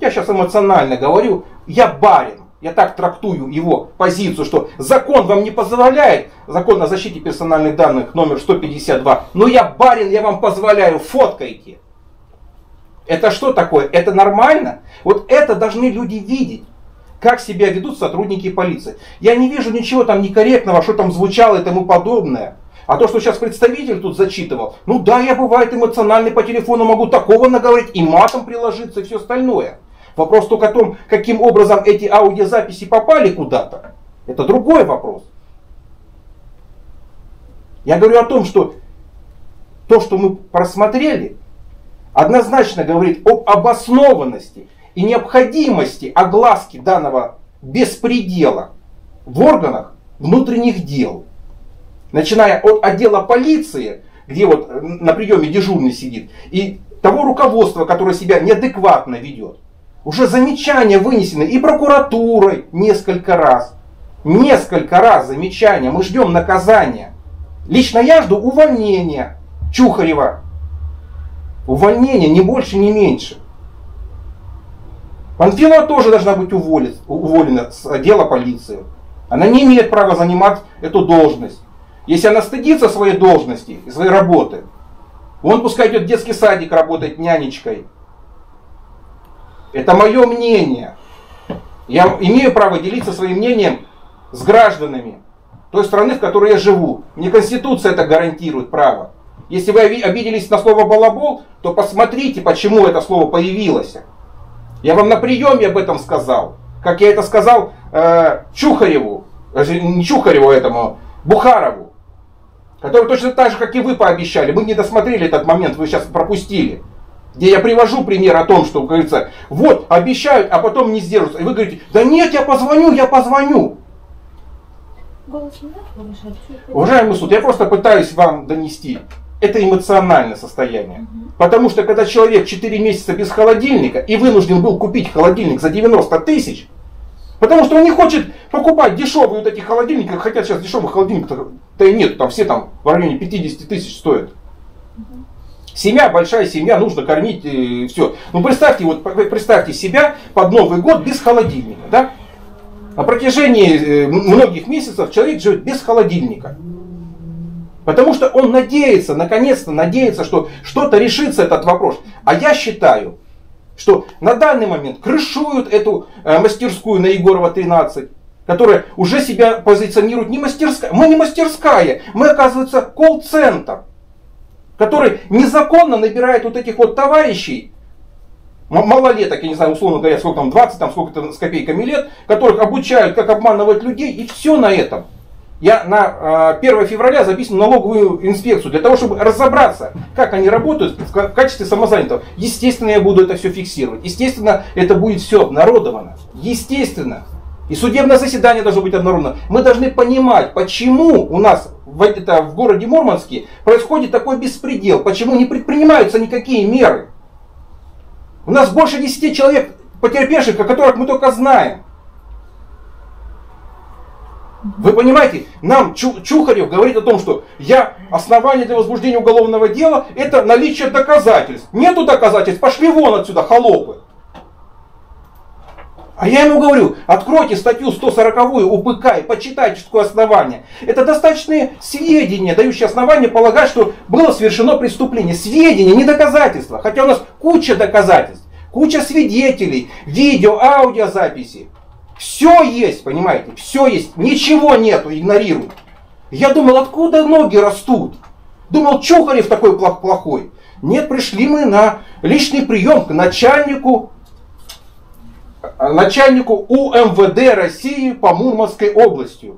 [SPEAKER 2] Я сейчас эмоционально говорю, я барин. Я так трактую его позицию, что закон вам не позволяет, закон о защите персональных данных номер 152, но я барин, я вам позволяю, фоткайте. Это что такое? Это нормально? Вот это должны люди видеть. Как себя ведут сотрудники полиции. Я не вижу ничего там некорректного, что там звучало и тому подобное. А то, что сейчас представитель тут зачитывал, ну да, я бывает эмоциональный по телефону могу такого наговорить и матом приложиться и все остальное. Вопрос только о том, каким образом эти аудиозаписи попали куда-то. Это другой вопрос. Я говорю о том, что то, что мы просмотрели, однозначно говорит об обоснованности и необходимости огласки данного беспредела в органах внутренних дел. Начиная от отдела полиции, где вот на приеме дежурный сидит, и того руководства, которое себя неадекватно ведет. Уже замечания вынесены и прокуратурой несколько раз. Несколько раз замечания. Мы ждем наказания. Лично я жду увольнения Чухарева. Увольнение, ни больше, ни меньше. Панфилова тоже должна быть уволена, уволена с отдела полиции. Она не имеет права занимать эту должность. Если она стыдится своей должности своей работы, он пускай идет в детский садик работать нянечкой. Это мое мнение. Я имею право делиться своим мнением с гражданами той страны, в которой я живу. Мне Конституция это гарантирует право. Если вы обиделись на слово балабол, то посмотрите, почему это слово появилось. Я вам на приеме об этом сказал. Как я это сказал э, Чухареву, даже не Чухареву этому, Бухарову, который точно так же, как и вы пообещали. Мы не досмотрели этот момент, вы сейчас пропустили. Где я привожу пример о том, что, говорится, вот, обещают, а потом не сдерживаются. И вы говорите, да нет, я позвоню, я позвоню. Уважаемый суд, я просто пытаюсь вам донести. Это эмоциональное состояние. Потому что когда человек 4 месяца без холодильника и вынужден был купить холодильник за 90 тысяч, потому что он не хочет покупать дешевые вот эти холодильники, хотя сейчас дешевых холодильников-то и нет, там все там в районе 50 тысяч стоят. Семья, большая семья, нужно кормить и все. Ну представьте, вот представьте себя под Новый год без холодильника, да? На протяжении э, многих месяцев человек живет без холодильника. Потому что он надеется, наконец-то надеется, что что-то решится этот вопрос. А я считаю, что на данный момент крышуют эту э, мастерскую на Егорова 13, которая уже себя позиционирует не мастерская. Мы не мастерская, мы, оказывается, колл-центр, который незаконно набирает вот этих вот товарищей, малолеток, я не знаю, условно говоря, сколько там, 20, там сколько-то с копейками лет, которых обучают, как обманывать людей, и все на этом. Я на 1 а, февраля записан в налоговую инспекцию для того, чтобы разобраться, как они работают в качестве самозанятого. Естественно, я буду это все фиксировать. Естественно, это будет все обнародовано. Естественно. И судебное заседание должно быть обнародовано. Мы должны понимать, почему у нас в, это, в городе Мурманске происходит такой беспредел, почему не предпринимаются никакие меры. У нас больше 10 человек потерпевших, о которых мы только знаем. Вы понимаете, нам Чухарев говорит о том, что я основание для возбуждения уголовного дела это наличие доказательств. Нету доказательств, пошли вон отсюда, холопы. А я ему говорю, откройте статью 140 УПК и почитайте, что такое основание. Это достаточные сведения, дающие основания полагать, что было совершено преступление. Сведения, не доказательства. Хотя у нас куча доказательств, куча свидетелей, видео, аудиозаписи. Все есть, понимаете, все есть, ничего нету, игнорируют. Я думал, откуда ноги растут? Думал, Чухарев такой плохой. Нет, пришли мы на личный прием к начальнику, начальнику УМВД России по Мурманской области,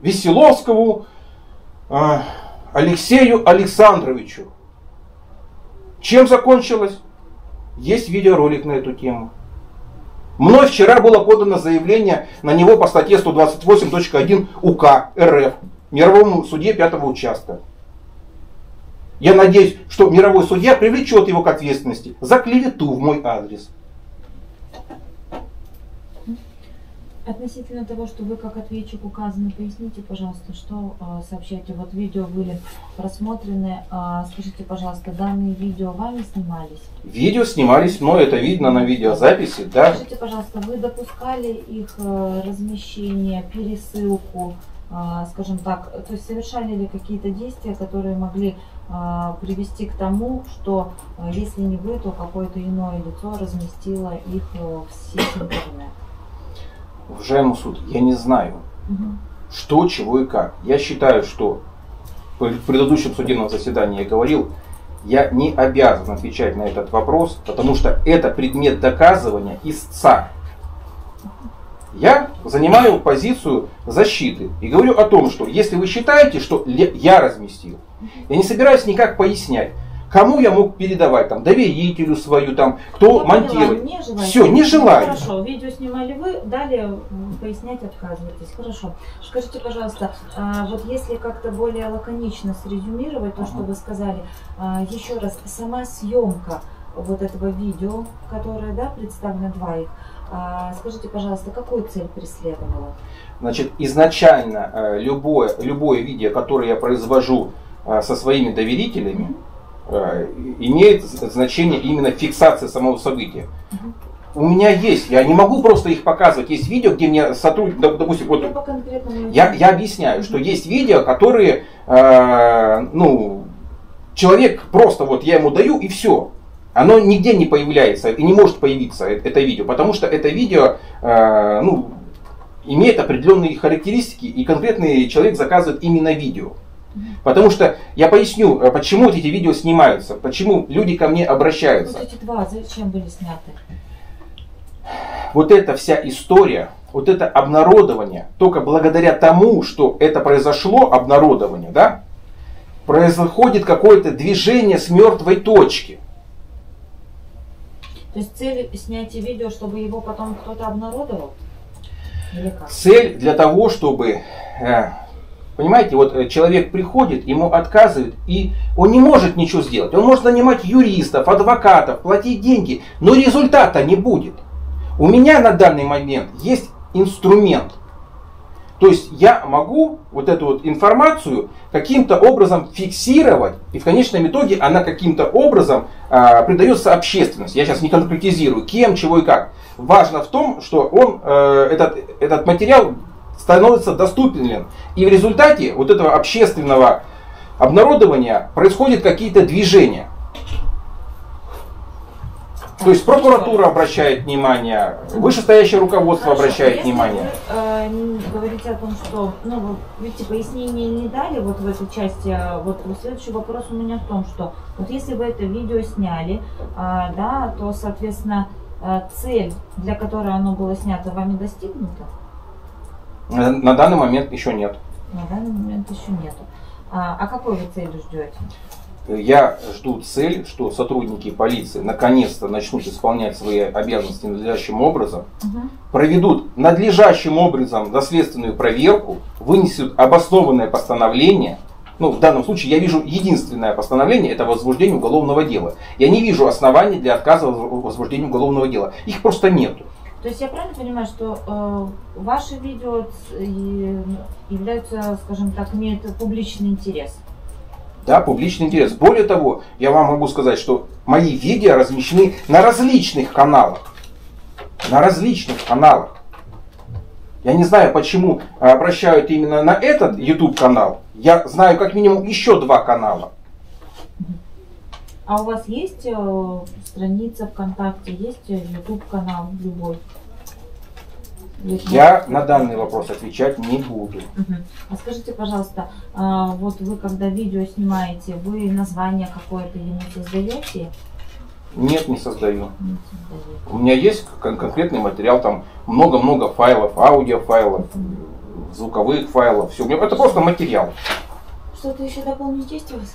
[SPEAKER 2] Веселовскому э, Алексею Александровичу. Чем закончилось? Есть видеоролик на эту тему. Мной вчера было подано заявление на него по статье 128.1 УК РФ, мировому суде пятого участка. Я надеюсь, что мировой судья привлечет его к ответственности за клевету в мой адрес.
[SPEAKER 3] Относительно того, что вы как ответчик указаны, поясните, пожалуйста, что э, сообщаете. Вот видео были просмотрены. Э, скажите, пожалуйста, данные видео вами снимались?
[SPEAKER 2] Видео снимались мной, это видно на видеозаписи, да.
[SPEAKER 3] Скажите, пожалуйста, вы допускали их э, размещение, пересылку, э, скажем так, то есть совершали ли какие-то действия, которые могли э, привести к тому, что э, если не вы, то какое-то иное лицо разместило их э, в сеть интернет?
[SPEAKER 2] Уважаемый суд, я не знаю, угу. что, чего и как. Я считаю, что в предыдущем судебном заседании я говорил, я не обязан отвечать на этот вопрос, потому что это предмет доказывания истца. Я занимаю позицию защиты и говорю о том, что если вы считаете, что я разместил, я не собираюсь никак пояснять, Кому я мог передавать, там, доверителю свою, там, кто я монтирует.
[SPEAKER 3] Не
[SPEAKER 2] Все, не желаю.
[SPEAKER 3] Хорошо, видео снимали вы, далее пояснять отказываетесь. Хорошо. Скажите, пожалуйста, а, вот если как-то более лаконично срезюмировать то, что вы сказали, а, еще раз, сама съемка вот этого видео, которое, да, представлено два их, а, скажите, пожалуйста, какую цель преследовала?
[SPEAKER 2] Значит, изначально э, любое, любое видео, которое я произвожу э, со своими доверителями, mm-hmm Э, имеет значение именно фиксация самого события. у меня есть, я не могу просто их показывать. Есть видео, где мне сотрудник, допустим, вот, я, я объясняю, что есть видео, которые, э, ну, человек просто вот я ему даю и все. Оно нигде не появляется и не может появиться, э- это видео, потому что это видео, э, ну, имеет определенные характеристики, и конкретный человек заказывает именно видео. Потому что я поясню, э, почему эти видео снимаются, почему люди ко мне обращаются.
[SPEAKER 3] Вот эти два зачем были сняты?
[SPEAKER 2] вот эта вся история, вот это обнародование, только благодаря тому, что это произошло, обнародование, да, происходит какое-то движение с мертвой точки.
[SPEAKER 3] То есть цель снятия видео, чтобы его потом кто-то обнародовал? Или как?
[SPEAKER 2] Цель для того, чтобы, э, понимаете, вот э, человек приходит, ему отказывают, и он не может ничего сделать. Он может нанимать юристов, адвокатов, платить деньги, но результата не будет. У меня на данный момент есть инструмент. То есть я могу вот эту вот информацию каким-то образом фиксировать, и в конечном итоге она каким-то образом а, придается общественности. Я сейчас не конкретизирую, кем, чего и как. Важно в том, что он, э, этот, этот материал становится доступен. И в результате вот этого общественного обнародования происходят какие-то движения. То есть прокуратура обращает внимание, вышестоящее руководство
[SPEAKER 3] Хорошо,
[SPEAKER 2] обращает
[SPEAKER 3] если
[SPEAKER 2] внимание.
[SPEAKER 3] Вы, э, говорите о том, что, ну, вы, видите, пояснения не дали вот в этой части. а Вот следующий вопрос у меня в том, что вот если вы это видео сняли, а, да, то, соответственно, э, цель, для которой оно было снято, вами достигнута?
[SPEAKER 2] На данный момент еще нет.
[SPEAKER 3] На данный момент еще нету. А, а какой вы цели ждете?
[SPEAKER 2] Я жду цель, что сотрудники полиции наконец-то начнут исполнять свои обязанности надлежащим образом,
[SPEAKER 3] Мгм.
[SPEAKER 2] проведут надлежащим образом доследственную проверку, вынесут обоснованное постановление. Ну, в данном случае я вижу единственное постановление, это возбуждение уголовного дела. Я не вижу оснований для отказа в возбуждении уголовного дела. Их просто нету.
[SPEAKER 3] То есть я правильно понимаю, что э, ваши видео и являются, скажем так, имеют публичный интерес?
[SPEAKER 2] Да, публичный интерес. Более того, я вам могу сказать, что мои видео размещены на различных каналах. На различных каналах. Я не знаю, почему обращают именно на этот YouTube канал. Я знаю как минимум еще два канала.
[SPEAKER 3] А у вас есть э, страница ВКонтакте, есть э, YouTube канал любой?
[SPEAKER 2] Я на данный вопрос отвечать не буду.
[SPEAKER 3] Мгм. А скажите, пожалуйста, а, вот вы когда видео снимаете, вы название какое-то ему создаете?
[SPEAKER 2] Нет, не создаю.
[SPEAKER 3] Не создаете.
[SPEAKER 2] У меня есть кон- конкретный материал, там много-много файлов, аудиофайлов, звуковых файлов. Все. Это просто материал.
[SPEAKER 3] Что-то еще дополнить есть у вас?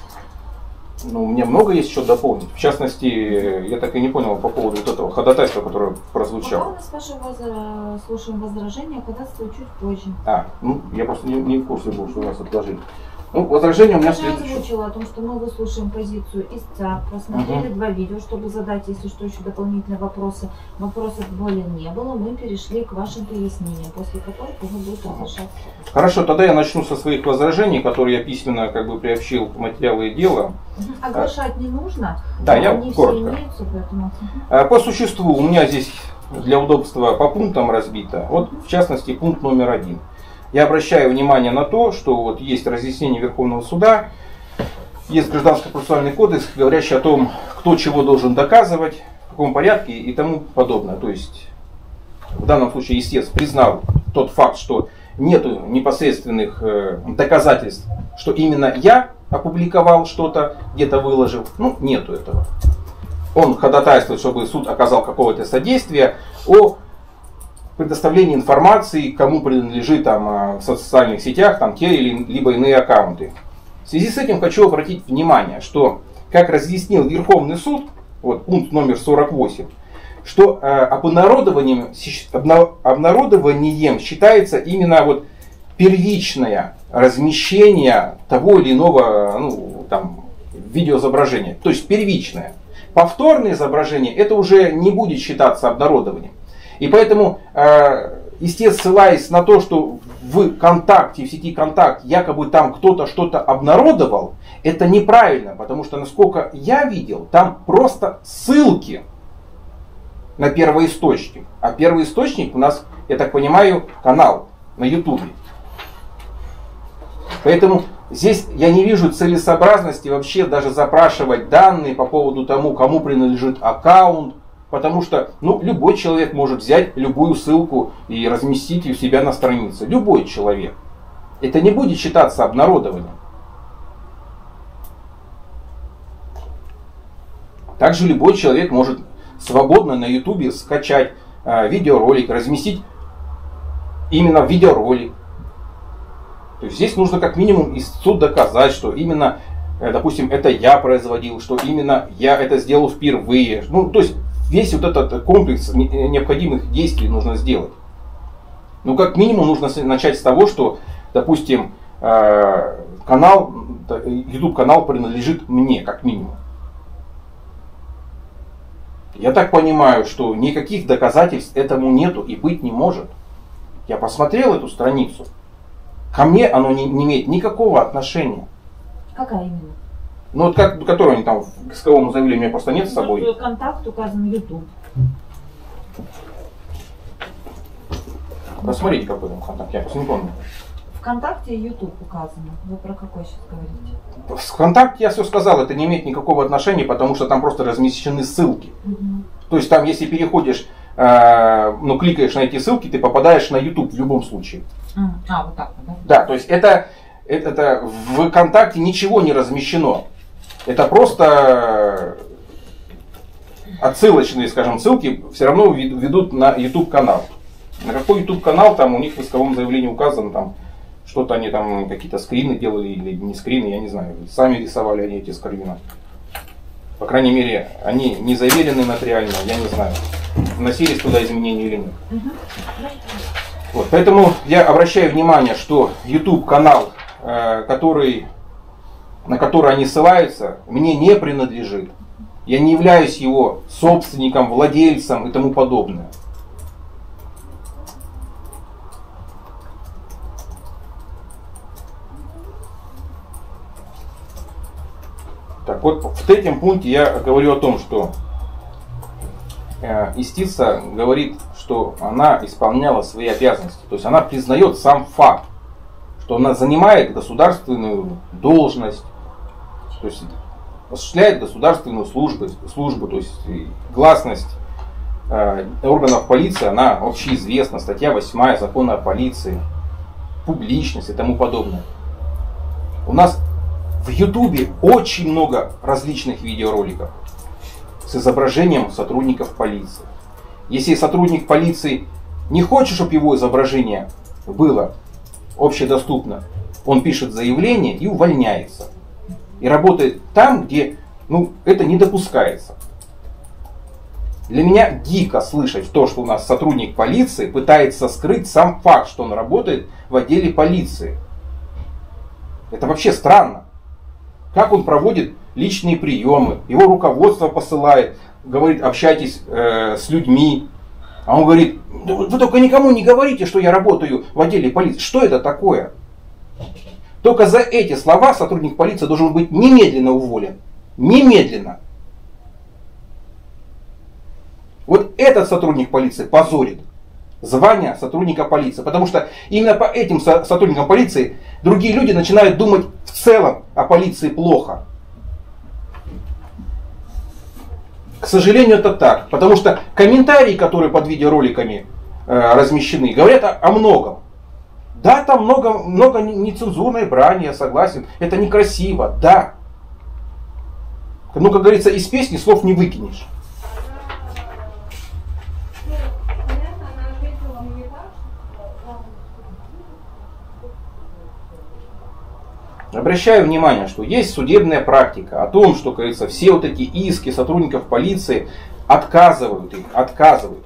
[SPEAKER 2] Ну, мне много есть еще дополнить. В частности, я так и не понял по поводу вот этого ходатайства, которое
[SPEAKER 3] Пока
[SPEAKER 2] прозвучало.
[SPEAKER 3] нас ваше возра- слушаем возражение, ходатайство чуть позже.
[SPEAKER 2] А, ну, я просто не, не в курсе был, что у нас отложили. Ну, возражение у меня
[SPEAKER 3] Я озвучила о том, что мы выслушаем позицию истца, просмотрели два видео, чтобы задать, если что, еще дополнительные вопросы. Вопросов более не было, мы перешли к вашим пояснениям, после которых уже будет оглашаться.
[SPEAKER 2] Хорошо, тогда я начну со своих возражений, которые я письменно как бы приобщил к материалу дела.
[SPEAKER 3] Оглашать не нужно,
[SPEAKER 2] Да, я
[SPEAKER 3] они
[SPEAKER 2] коротко.
[SPEAKER 3] все имеются, поэтому...
[SPEAKER 2] А, По существу у меня здесь для удобства по пунктам разбито. Вот в частности пункт номер один. Я обращаю внимание на то, что вот есть разъяснение Верховного суда, есть гражданский процессуальный кодекс, говорящий о том, кто чего должен доказывать, в каком порядке и тому подобное. То есть в данном случае истец признал тот факт, что нет непосредственных э, доказательств, что именно я опубликовал что-то, где-то выложил. Ну, нету этого он ходатайствует, чтобы суд оказал какое-то содействие о предоставлении информации, кому принадлежит там а, в социальных сетях там те или либо иные аккаунты. В связи с этим хочу обратить внимание, что, как разъяснил Верховный суд, вот пункт номер 48, что э, обнародованием, обна- обнародованием считается именно вот первичное размещение того или иного ну, там, видеоизображения, то есть первичное. Повторное изображение это уже не будет считаться обнародованием. И поэтому, э, естественно, ссылаясь на то, что в ВКонтакте, в сети ВКонтакте якобы там кто-то что-то обнародовал, это неправильно, потому что, насколько я видел, там просто ссылки на первоисточник. А первоисточник у нас, я так понимаю, канал на Ютубе. Поэтому здесь я не вижу целесообразности вообще даже запрашивать данные по поводу тому, кому принадлежит аккаунт, потому что ну, любой человек может взять любую ссылку и разместить ее у себя на странице. Любой человек. Это не будет считаться обнародованием. Также любой человек может свободно на ютубе скачать э, видеоролик, разместить именно видеоролик. То есть здесь нужно как минимум истцу доказать, что именно, э, допустим, это я производил, что именно я это сделал впервые. Ну, то есть весь вот этот комплекс необходимых действий нужно сделать. Ну, как минимум нужно начать с того, что, допустим, э, канал, YouTube канал принадлежит мне, как минимум. Я так понимаю, что никаких доказательств этому нету и быть не может. Я посмотрел эту страницу. Ко мне оно не, не имеет никакого отношения.
[SPEAKER 3] Какая именно?
[SPEAKER 2] Ну вот как, которую они там к исковому заявлению у меня просто нет с собой.
[SPEAKER 3] Ну, контакт указан YouTube.
[SPEAKER 2] Посмотрите, какой там контакт, я просто не помню.
[SPEAKER 3] ВКонтакте и YouTube указано. Вы про какой сейчас говорите?
[SPEAKER 2] В ВКонтакте я все сказал, это не имеет никакого отношения, потому что там просто размещены ссылки.
[SPEAKER 3] Угу.
[SPEAKER 2] То есть там, если переходишь, э, ну, кликаешь на эти ссылки, ты попадаешь на YouTube в любом случае.
[SPEAKER 3] А, вот так вот, да?
[SPEAKER 2] Да, то есть это, это, это в ВКонтакте ничего не размещено. Это просто отсылочные, скажем, ссылки все равно ведут на YouTube канал. На какой YouTube канал там у них в исковом заявлении указано там что-то они там какие-то скрины делали или не скрины, я не знаю. Сами рисовали они эти скрины. По крайней мере, они не заверены нотариально, я не знаю, вносились туда изменения или нет. Вот, поэтому я обращаю внимание, что YouTube канал, э, который, на который они ссылаются, мне не принадлежит. Я не являюсь его собственником, владельцем и тому подобное. Так вот, в третьем пункте я говорю о том, что э, истица говорит, что она исполняла свои обязанности. То есть она признает сам факт, что она занимает государственную должность, то есть осуществляет государственную службу, службу то есть гласность э, органов полиции, она общеизвестна, статья 8 закона о полиции, публичность и тому подобное. У нас в Ютубе очень много различных видеороликов с изображением сотрудников полиции. Если сотрудник полиции не хочет, чтобы его изображение было общедоступно, он пишет заявление и увольняется. И работает там, где ну, это не допускается. Для меня дико слышать то, что у нас сотрудник полиции пытается скрыть сам факт, что он работает в отделе полиции. Это вообще странно как он проводит личные приемы, его руководство посылает, говорит, общайтесь э, с людьми. А он говорит, вы только никому не говорите, что я работаю в отделе полиции. Что это такое? Только за эти слова сотрудник полиции должен быть немедленно уволен. Немедленно. Вот этот сотрудник полиции позорит звание сотрудника полиции. Потому что именно по этим сотрудникам полиции другие люди начинают думать в целом о полиции плохо. К сожалению, это так. Потому что комментарии, которые под видеороликами э, размещены, говорят о, о многом. Да, там много, много нецензурной брани, я согласен. Это некрасиво, да. Ну, как говорится, из песни слов не выкинешь. Обращаю внимание, что есть судебная практика о том, что, говорится, все вот эти иски сотрудников полиции отказывают их, отказывают.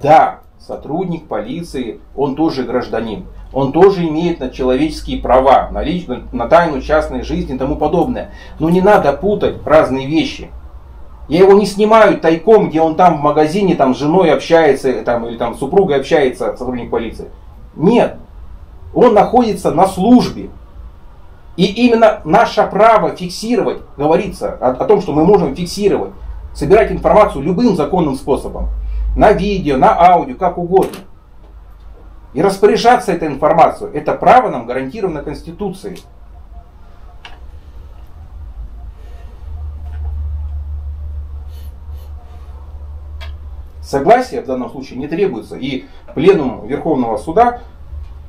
[SPEAKER 2] Да, сотрудник полиции, он тоже гражданин. Он тоже имеет на человеческие права, на, личную, на тайну частной жизни и тому подобное. Но не надо путать разные вещи. Я его не снимаю тайком, где он там в магазине там, с женой общается, там, или там с супругой общается, сотрудник полиции. Нет. Он находится на службе. И именно наше право фиксировать, говорится о, о том, что мы можем фиксировать собирать информацию любым законным способом. На видео, на аудио, как угодно. И распоряжаться этой информацией. Это право нам гарантировано Конституцией. Согласие в данном случае не требуется. И пленум Верховного Суда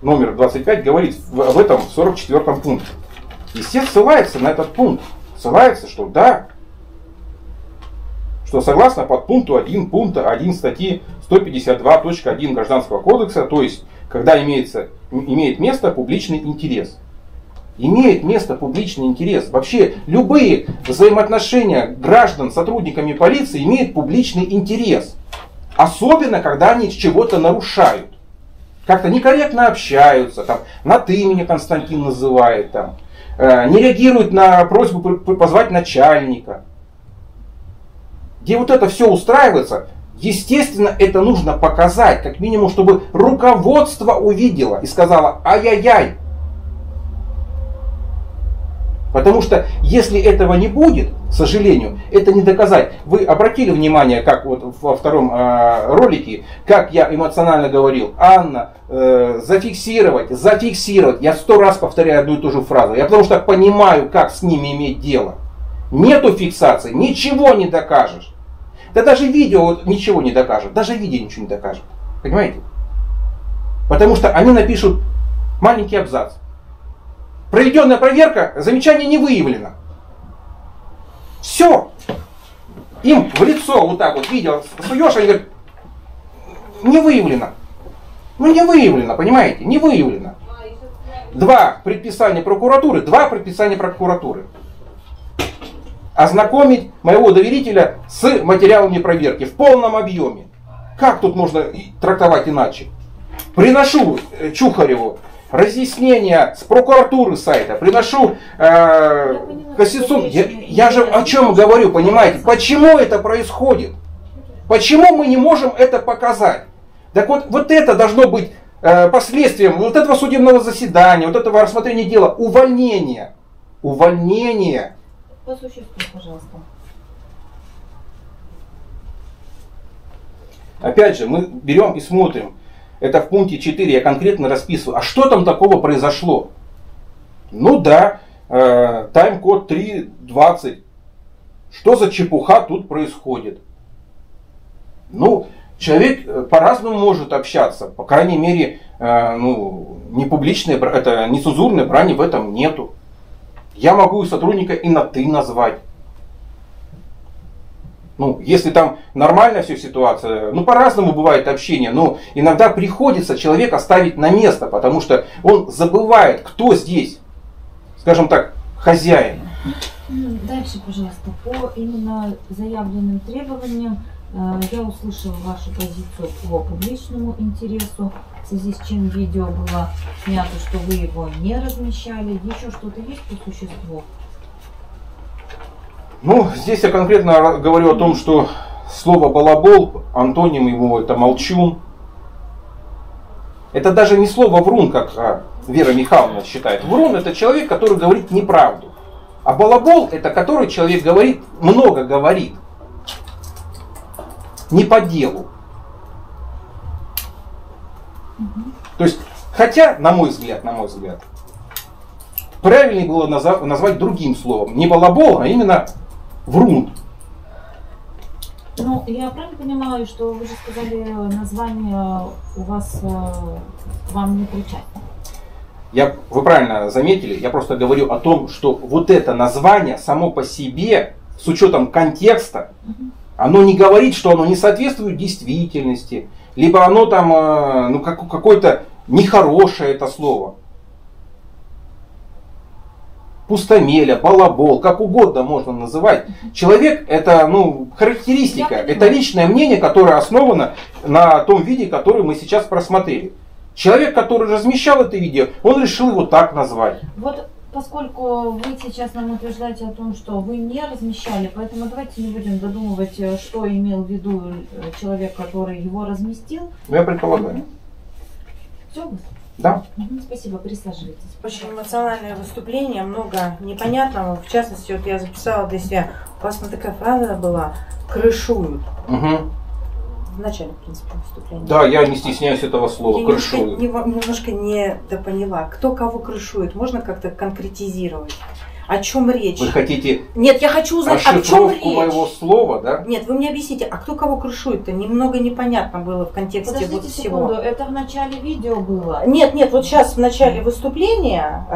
[SPEAKER 2] номер 25 говорит в, в этом 44 пункте. Естественно, ссылается на этот пункт. Ссылается, что да, что согласно под пункту 1 пункта 1 статьи 152.1 Гражданского кодекса, то есть когда имеется, имеет место публичный интерес. Имеет место публичный интерес. Вообще любые взаимоотношения граждан с сотрудниками полиции имеют публичный интерес. Особенно, когда они чего-то нарушают. Как-то некорректно общаются, там, на ты меня Константин называет, там, не реагируют на просьбу позвать начальника. Где вот это все устраивается, естественно, это нужно показать, как минимум, чтобы руководство увидело и сказало, ай-яй-яй, Потому что если этого не будет, к сожалению, это не доказать. Вы обратили внимание, как вот во втором э, ролике, как я эмоционально говорил, Анна, э, зафиксировать, зафиксировать. Я сто раз повторяю одну и ту же фразу. Я потому что понимаю, как с ними иметь дело. Нету фиксации, ничего не докажешь. Да даже видео вот, ничего не докажет, даже видео ничего не докажет. Понимаете? Потому что они напишут маленький абзац. Проведенная проверка, замечание не выявлено. Все. Им в лицо вот так вот видел, суешь, они говорят, не выявлено. Ну не выявлено, понимаете, не выявлено. Два предписания прокуратуры, два предписания прокуратуры. Ознакомить моего доверителя с материалами проверки в полном объеме. Как тут можно трактовать иначе? Приношу э, Чухареву разъяснения с прокуратуры сайта, приношу э, конституционный. Я, я же о чем говорю, понимаете? Почему это происходит? Почему мы не можем это показать? Так вот, вот это должно быть э, последствием вот этого судебного заседания, вот этого рассмотрения дела, увольнение. Увольнение.
[SPEAKER 3] По существу, пожалуйста.
[SPEAKER 2] Опять же, мы берем и смотрим, это в пункте 4 я конкретно расписываю, а что там такого произошло? Ну да, э, тайм-код 3.20. Что за чепуха тут происходит? Ну, человек э, по-разному может общаться. По крайней мере, э, ну, не публичное, это нецензурной брани в этом нету. Я могу сотрудника и на ты назвать. Ну, если там нормальная все ситуация, ну, по-разному бывает общение, но иногда приходится человека ставить на место, потому что он забывает, кто здесь, скажем так, хозяин.
[SPEAKER 3] Дальше, пожалуйста, по именно заявленным требованиям э, я услышала вашу позицию по публичному интересу, в связи с чем видео было снято, что вы его не размещали. Еще что-то есть по существу?
[SPEAKER 2] Ну, здесь я конкретно говорю о том, что слово балабол, антоним его это молчун. Это даже не слово врун, как а, Вера Михайловна считает. Врун это человек, который говорит неправду. А балабол это который человек говорит, много говорит. Не по делу. То есть, хотя, на мой взгляд, на мой взгляд, правильнее было назвать другим словом. Не балабол, а именно врун.
[SPEAKER 3] Ну, я правильно понимаю, что вы же сказали, название у вас э, вам не причастно?
[SPEAKER 2] Я, вы правильно заметили, я просто говорю о том, что вот это название само по себе, с учетом контекста, угу. оно не говорит, что оно не соответствует действительности, либо оно там, э, ну, как, какое-то нехорошее это слово пустомеля, балабол, как угодно можно называть. Человек это ну, характеристика, это личное мнение, которое основано на том виде, который мы сейчас просмотрели. Человек, который размещал это видео, он решил его так назвать.
[SPEAKER 3] Вот поскольку вы сейчас нам утверждаете о том, что вы не размещали, поэтому давайте не будем додумывать, э, что имел в виду э, человек, который его разместил.
[SPEAKER 2] Ну, я предполагаю.
[SPEAKER 3] Все,
[SPEAKER 2] да.
[SPEAKER 3] Спасибо, присаживайтесь.
[SPEAKER 1] Очень эмоциональное выступление, много непонятного. В частности, вот я записала для себя, у вас такая фраза была, крышуют.
[SPEAKER 2] Мгм.
[SPEAKER 1] В начале, в принципе, выступления.
[SPEAKER 2] Да, я не стесняюсь этого
[SPEAKER 1] Я
[SPEAKER 2] слова.
[SPEAKER 1] немножко,
[SPEAKER 2] Крышую.
[SPEAKER 1] не, немножко не поняла. Кто кого крышует? Можно как-то конкретизировать? О чем речь?
[SPEAKER 2] Вы хотите
[SPEAKER 1] Нет, я хочу узнать, о чем речь.
[SPEAKER 2] моего слова, да?
[SPEAKER 1] Нет, вы мне объясните, а кто кого крышует-то? Немного непонятно было в контексте
[SPEAKER 3] Подождите
[SPEAKER 1] вот
[SPEAKER 3] секунду,
[SPEAKER 1] всего.
[SPEAKER 3] это в начале видео было.
[SPEAKER 1] Нет, нет, вот сейчас в начале выступления э,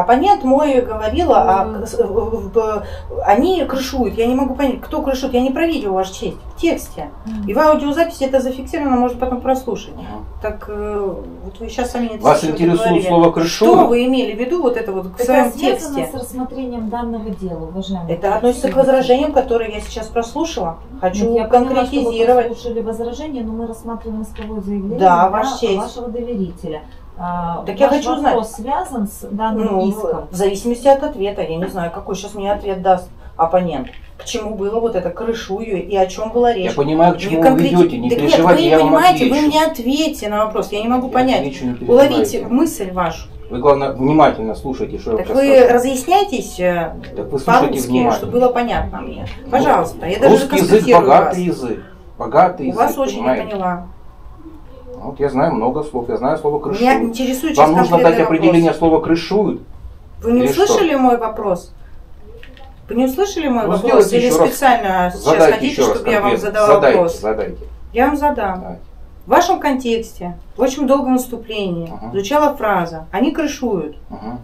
[SPEAKER 1] оппонент мой а, с- в- в- они крышуют. Я не могу понять, кто крышует. Я не про видео, ваша честь, тексте. И в аудиозаписи это зафиксировано, может потом прослушать. Так э, вот вы сейчас сами не
[SPEAKER 2] Вас интересует слово
[SPEAKER 1] Что
[SPEAKER 2] крышую?
[SPEAKER 1] вы имели в виду вот это вот в
[SPEAKER 3] Это
[SPEAKER 1] своем
[SPEAKER 3] связано
[SPEAKER 1] тексте?
[SPEAKER 3] с рассмотрением данного дела, уважаемые.
[SPEAKER 1] Это относится к возражениям, которые я сейчас прослушала. Хочу
[SPEAKER 3] Нет, я поняла, что
[SPEAKER 1] конкретизировать.
[SPEAKER 3] вы возражение, но мы рассматриваем исковое заявление
[SPEAKER 1] Да, честь.
[SPEAKER 3] вашего доверителя. А,
[SPEAKER 1] Так я
[SPEAKER 3] ваш
[SPEAKER 1] хочу узнать.
[SPEAKER 3] вопрос связан с данным
[SPEAKER 1] Ну,
[SPEAKER 3] иском?
[SPEAKER 1] в зависимости от ответа. Я не знаю, какой сейчас мне ответ даст оппонент. К чему было вот это крышую и о чем была речь.
[SPEAKER 2] Я понимаю, к чему
[SPEAKER 1] Не
[SPEAKER 2] вы
[SPEAKER 1] конкрети-
[SPEAKER 2] ведете, не
[SPEAKER 1] Так нет,
[SPEAKER 2] переживайте,
[SPEAKER 1] вы не
[SPEAKER 2] я
[SPEAKER 1] понимаете,
[SPEAKER 2] отвечу.
[SPEAKER 1] вы мне ответьте на вопрос. Я не могу
[SPEAKER 2] Я
[SPEAKER 1] понять.
[SPEAKER 2] отвечу, не
[SPEAKER 1] Уловите мысль вашу.
[SPEAKER 2] Вы, главное, внимательно слушайте, что я
[SPEAKER 1] Так
[SPEAKER 2] вам
[SPEAKER 1] вы
[SPEAKER 2] сейчас скажу.
[SPEAKER 1] разъясняйтесь э,
[SPEAKER 2] Так вы
[SPEAKER 1] по-русски, чтобы было понятно мне. Пожалуйста, я даже
[SPEAKER 2] Русский язык
[SPEAKER 1] констатирую вас.
[SPEAKER 2] богатый язык. Богатый
[SPEAKER 1] У
[SPEAKER 2] язык,
[SPEAKER 1] вас очень не
[SPEAKER 2] понимаете?
[SPEAKER 1] поняла.
[SPEAKER 2] Вот я знаю много слов, я знаю слово
[SPEAKER 1] Меня
[SPEAKER 2] крышуют.
[SPEAKER 1] интересует сейчас
[SPEAKER 2] Вам нужно дать
[SPEAKER 1] вопрос.
[SPEAKER 2] определение слова крышуют.
[SPEAKER 1] Вы не
[SPEAKER 2] что?
[SPEAKER 1] услышали мой вопрос? Вы не услышали мой
[SPEAKER 2] Ну,
[SPEAKER 1] вопрос? Или
[SPEAKER 2] еще раз.
[SPEAKER 1] специально сейчас
[SPEAKER 2] Задайте
[SPEAKER 1] хотите, чтобы я вам
[SPEAKER 2] конкретно.
[SPEAKER 1] задала
[SPEAKER 2] задайте,
[SPEAKER 1] вопрос?
[SPEAKER 2] задайте.
[SPEAKER 1] Я вам задам.
[SPEAKER 2] Давайте.
[SPEAKER 1] В вашем контексте, в очень долгом выступлении,
[SPEAKER 2] Ага.
[SPEAKER 1] звучала фраза «они крышуют».
[SPEAKER 2] Мгм.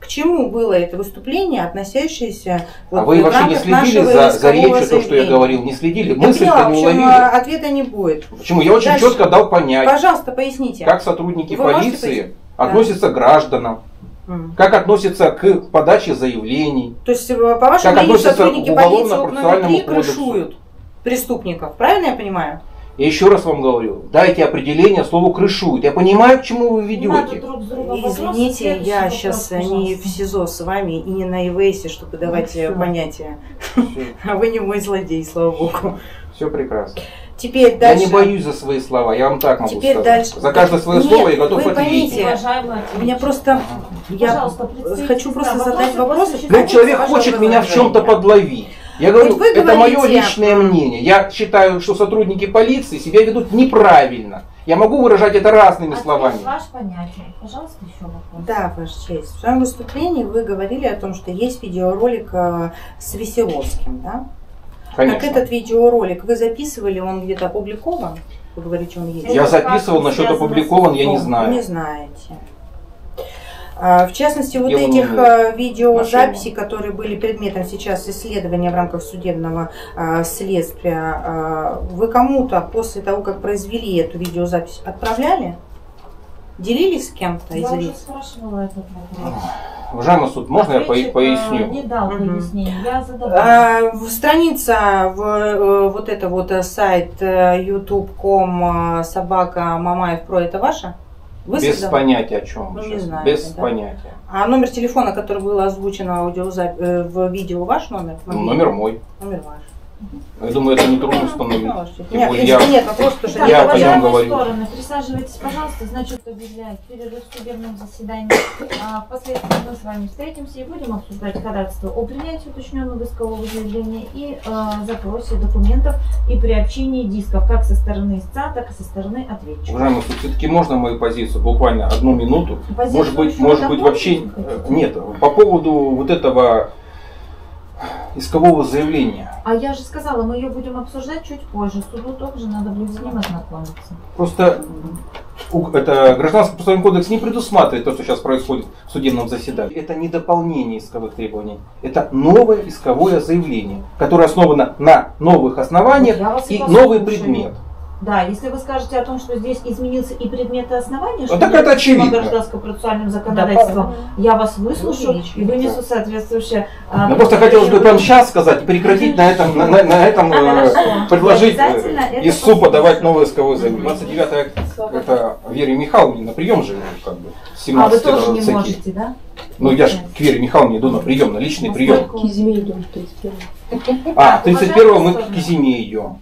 [SPEAKER 1] К чему было это выступление, относящееся вот
[SPEAKER 2] а вы вообще не следили за, за речью, то, что я говорил? Не следили?
[SPEAKER 1] Я
[SPEAKER 2] Мысль-то
[SPEAKER 1] поняла,
[SPEAKER 2] не уловили.
[SPEAKER 1] э, ответа не будет.
[SPEAKER 2] Почему? Я очень
[SPEAKER 1] Дальше.
[SPEAKER 2] четко дал понять,
[SPEAKER 1] Пожалуйста, поясните.
[SPEAKER 2] как сотрудники
[SPEAKER 1] Вы можете
[SPEAKER 2] полиции?
[SPEAKER 1] Да.
[SPEAKER 2] относятся к гражданам. Как относятся к подаче заявлений.
[SPEAKER 1] То есть, э, по вашему мнению, сотрудники полиции номер
[SPEAKER 2] Уголовно-процессуальному
[SPEAKER 1] три
[SPEAKER 2] кодексу?
[SPEAKER 1] крышуют преступников. Правильно я понимаю?
[SPEAKER 2] Я еще раз вам говорю, дайте определение слову крышуют. Я понимаю, к чему вы
[SPEAKER 3] Не
[SPEAKER 2] ведете.
[SPEAKER 3] друг.
[SPEAKER 1] Извините, я
[SPEAKER 3] вопрос,
[SPEAKER 1] сейчас не
[SPEAKER 3] пожалуйста.
[SPEAKER 1] в СИЗО с вами и не на ИВСе, чтобы давать
[SPEAKER 2] всё.
[SPEAKER 1] понятия. А вы не мой злодей, слава богу.
[SPEAKER 2] Все прекрасно.
[SPEAKER 1] Теперь дальше.
[SPEAKER 2] Я не боюсь за свои слова, я вам так могу
[SPEAKER 1] Теперь
[SPEAKER 2] сказать.
[SPEAKER 1] дальше.
[SPEAKER 2] За каждое свое
[SPEAKER 1] Нет,
[SPEAKER 2] слово я готов
[SPEAKER 1] вы
[SPEAKER 2] ответить.
[SPEAKER 1] поймите,
[SPEAKER 3] Уважаемый
[SPEAKER 1] У меня просто... Я
[SPEAKER 3] представитель
[SPEAKER 1] хочу просто
[SPEAKER 3] суда.
[SPEAKER 1] задать
[SPEAKER 3] после
[SPEAKER 2] Блин, человек хочет меня в чем-то подловить. Я говорю,
[SPEAKER 1] Вот вы
[SPEAKER 2] это мое
[SPEAKER 1] говорите-
[SPEAKER 2] личное мнение. Я считаю, что сотрудники полиции себя ведут неправильно. Я могу выражать это разными
[SPEAKER 3] Ответ
[SPEAKER 2] словами.
[SPEAKER 3] ваш понятен. Пожалуйста, еще вопрос.
[SPEAKER 1] Да, Ваша честь. В своем выступлении вы говорили о том, что есть видеоролик э, с Веселовским, да?
[SPEAKER 2] Конечно.
[SPEAKER 1] Как этот видеоролик вы записывали, он где-то опубликован? Вы говорите, он есть?
[SPEAKER 2] Я записывал, насчет опубликован, я не
[SPEAKER 1] Не
[SPEAKER 2] знаю.
[SPEAKER 1] знаете. А, В частности, вот
[SPEAKER 2] не
[SPEAKER 1] этих э, видеозаписей, которые были предметом сейчас исследования в рамках судебного а, следствия, а, вы кому-то после того, как произвели эту видеозапись, отправляли? Делились с кем-то из
[SPEAKER 3] Я уже спрашивала этот вопрос.
[SPEAKER 2] Уважаемый суд, можно я
[SPEAKER 3] Ответчик, э,
[SPEAKER 2] поясню?
[SPEAKER 3] Не дал
[SPEAKER 1] Мгм.
[SPEAKER 3] пояснений. Я.
[SPEAKER 1] А, Страница в э, вот это вот э, сайт youtube.com собака Мамаев про это ваша? Вы
[SPEAKER 2] Без
[SPEAKER 1] создавали?
[SPEAKER 2] понятия о чем.
[SPEAKER 1] Ну,
[SPEAKER 2] вы
[SPEAKER 1] не
[SPEAKER 2] сейчас.
[SPEAKER 1] знаете,
[SPEAKER 2] Без
[SPEAKER 1] да?
[SPEAKER 2] понятия.
[SPEAKER 1] А номер телефона, который был озвучен в, аудиозап- в видео, ваш номер?
[SPEAKER 2] Ну, номер мой.
[SPEAKER 1] Номер ваш.
[SPEAKER 2] Я думаю, это нетрудно установить.
[SPEAKER 1] Ваш телефон.
[SPEAKER 2] Тем
[SPEAKER 1] Нет,
[SPEAKER 2] более я-
[SPEAKER 1] нет потому что
[SPEAKER 2] я по нем говорю.
[SPEAKER 3] стороны, присаживайтесь, пожалуйста. Значит, объявляю перерыв в судебном заседании. А, Впоследствии мы с вами встретимся и будем обсуждать ходатайство о принятии уточненного искового заявления и э, запросе документов и приобщении дисков как со стороны истца, так и со стороны ответчика.
[SPEAKER 2] Уважаемый суд, все-таки можно мою позицию буквально одну минуту?
[SPEAKER 3] Позицию
[SPEAKER 2] Может быть, может быть вообще э, нет. По поводу вот этого искового заявления.
[SPEAKER 3] А я же сказала, мы ее будем обсуждать чуть позже. Суду тоже надо будет с ним ознакомиться.
[SPEAKER 2] Просто это гражданский процессуальный кодекс не предусматривает то, что сейчас происходит в судебном заседании. Это не дополнение исковых требований, это новое исковое заявление, которое основано на новых основаниях
[SPEAKER 3] и
[SPEAKER 2] новый предмет.
[SPEAKER 3] Да, если вы скажете о том, что здесь изменился и предмет и основания, что
[SPEAKER 2] так
[SPEAKER 3] не
[SPEAKER 2] это очевидно.
[SPEAKER 3] гражданским процессуальным законодательством, я вас выслушаю и вынесу соответствующее. а,
[SPEAKER 2] Ну, просто хотелось бы прямо сейчас сказать прекратить на этом, на, на- на этом э,
[SPEAKER 3] Хорошо.
[SPEAKER 2] предложить
[SPEAKER 3] Я
[SPEAKER 2] э, из СУПа давать новое исковое заявление. 29 это Вере Михайловне на прием же, ну, как бы, с
[SPEAKER 3] А вы
[SPEAKER 2] 17
[SPEAKER 3] тоже не можете, да?
[SPEAKER 2] Ну, я же к Вере Михайловне иду на прием, на личный прием.
[SPEAKER 3] Поскольку-
[SPEAKER 5] К зиме идем 31
[SPEAKER 2] А, 31 мы к зиме идем.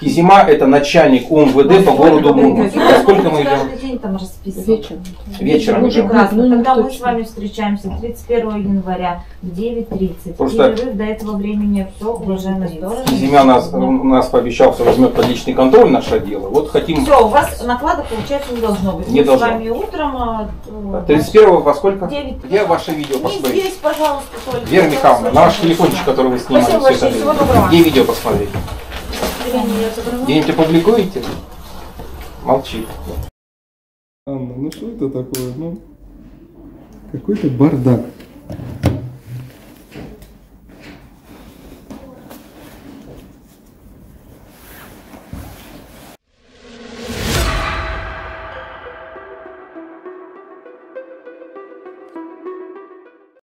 [SPEAKER 2] Кизима это начальник УМВД по городу Мурманск. Во сколько мы идем?
[SPEAKER 3] Каждый день там расписан.
[SPEAKER 4] Вечером.
[SPEAKER 2] Вечером идем.
[SPEAKER 3] Прекрасно.
[SPEAKER 4] Ну,
[SPEAKER 3] Тогда мы с вами встречаемся 31 января в 9.30.
[SPEAKER 2] Просто-
[SPEAKER 3] Перерыв до этого времени все, уважаемые стороны.
[SPEAKER 2] Кизима нас, у нас пообещал, что возьмет под личный контроль наше дело. Вот хотим
[SPEAKER 3] Все, у вас накладок, получается, не должно быть.
[SPEAKER 2] Не
[SPEAKER 3] Мы
[SPEAKER 2] должно.
[SPEAKER 3] с вами утром... а, э,
[SPEAKER 2] 31 во сколько?
[SPEAKER 3] 9.
[SPEAKER 2] Я ваше видео
[SPEAKER 3] Не
[SPEAKER 2] посмотрю.
[SPEAKER 3] здесь, пожалуйста, только.
[SPEAKER 2] Вера Михайловна, на ваш телефончик, который вы снимали
[SPEAKER 1] Спасибо большое, всего доброго.
[SPEAKER 2] Где видео посмотреть? Где-нибудь опубликуете? Молчит.
[SPEAKER 5] Анна, ну что это такое? Ну, какой-то бардак.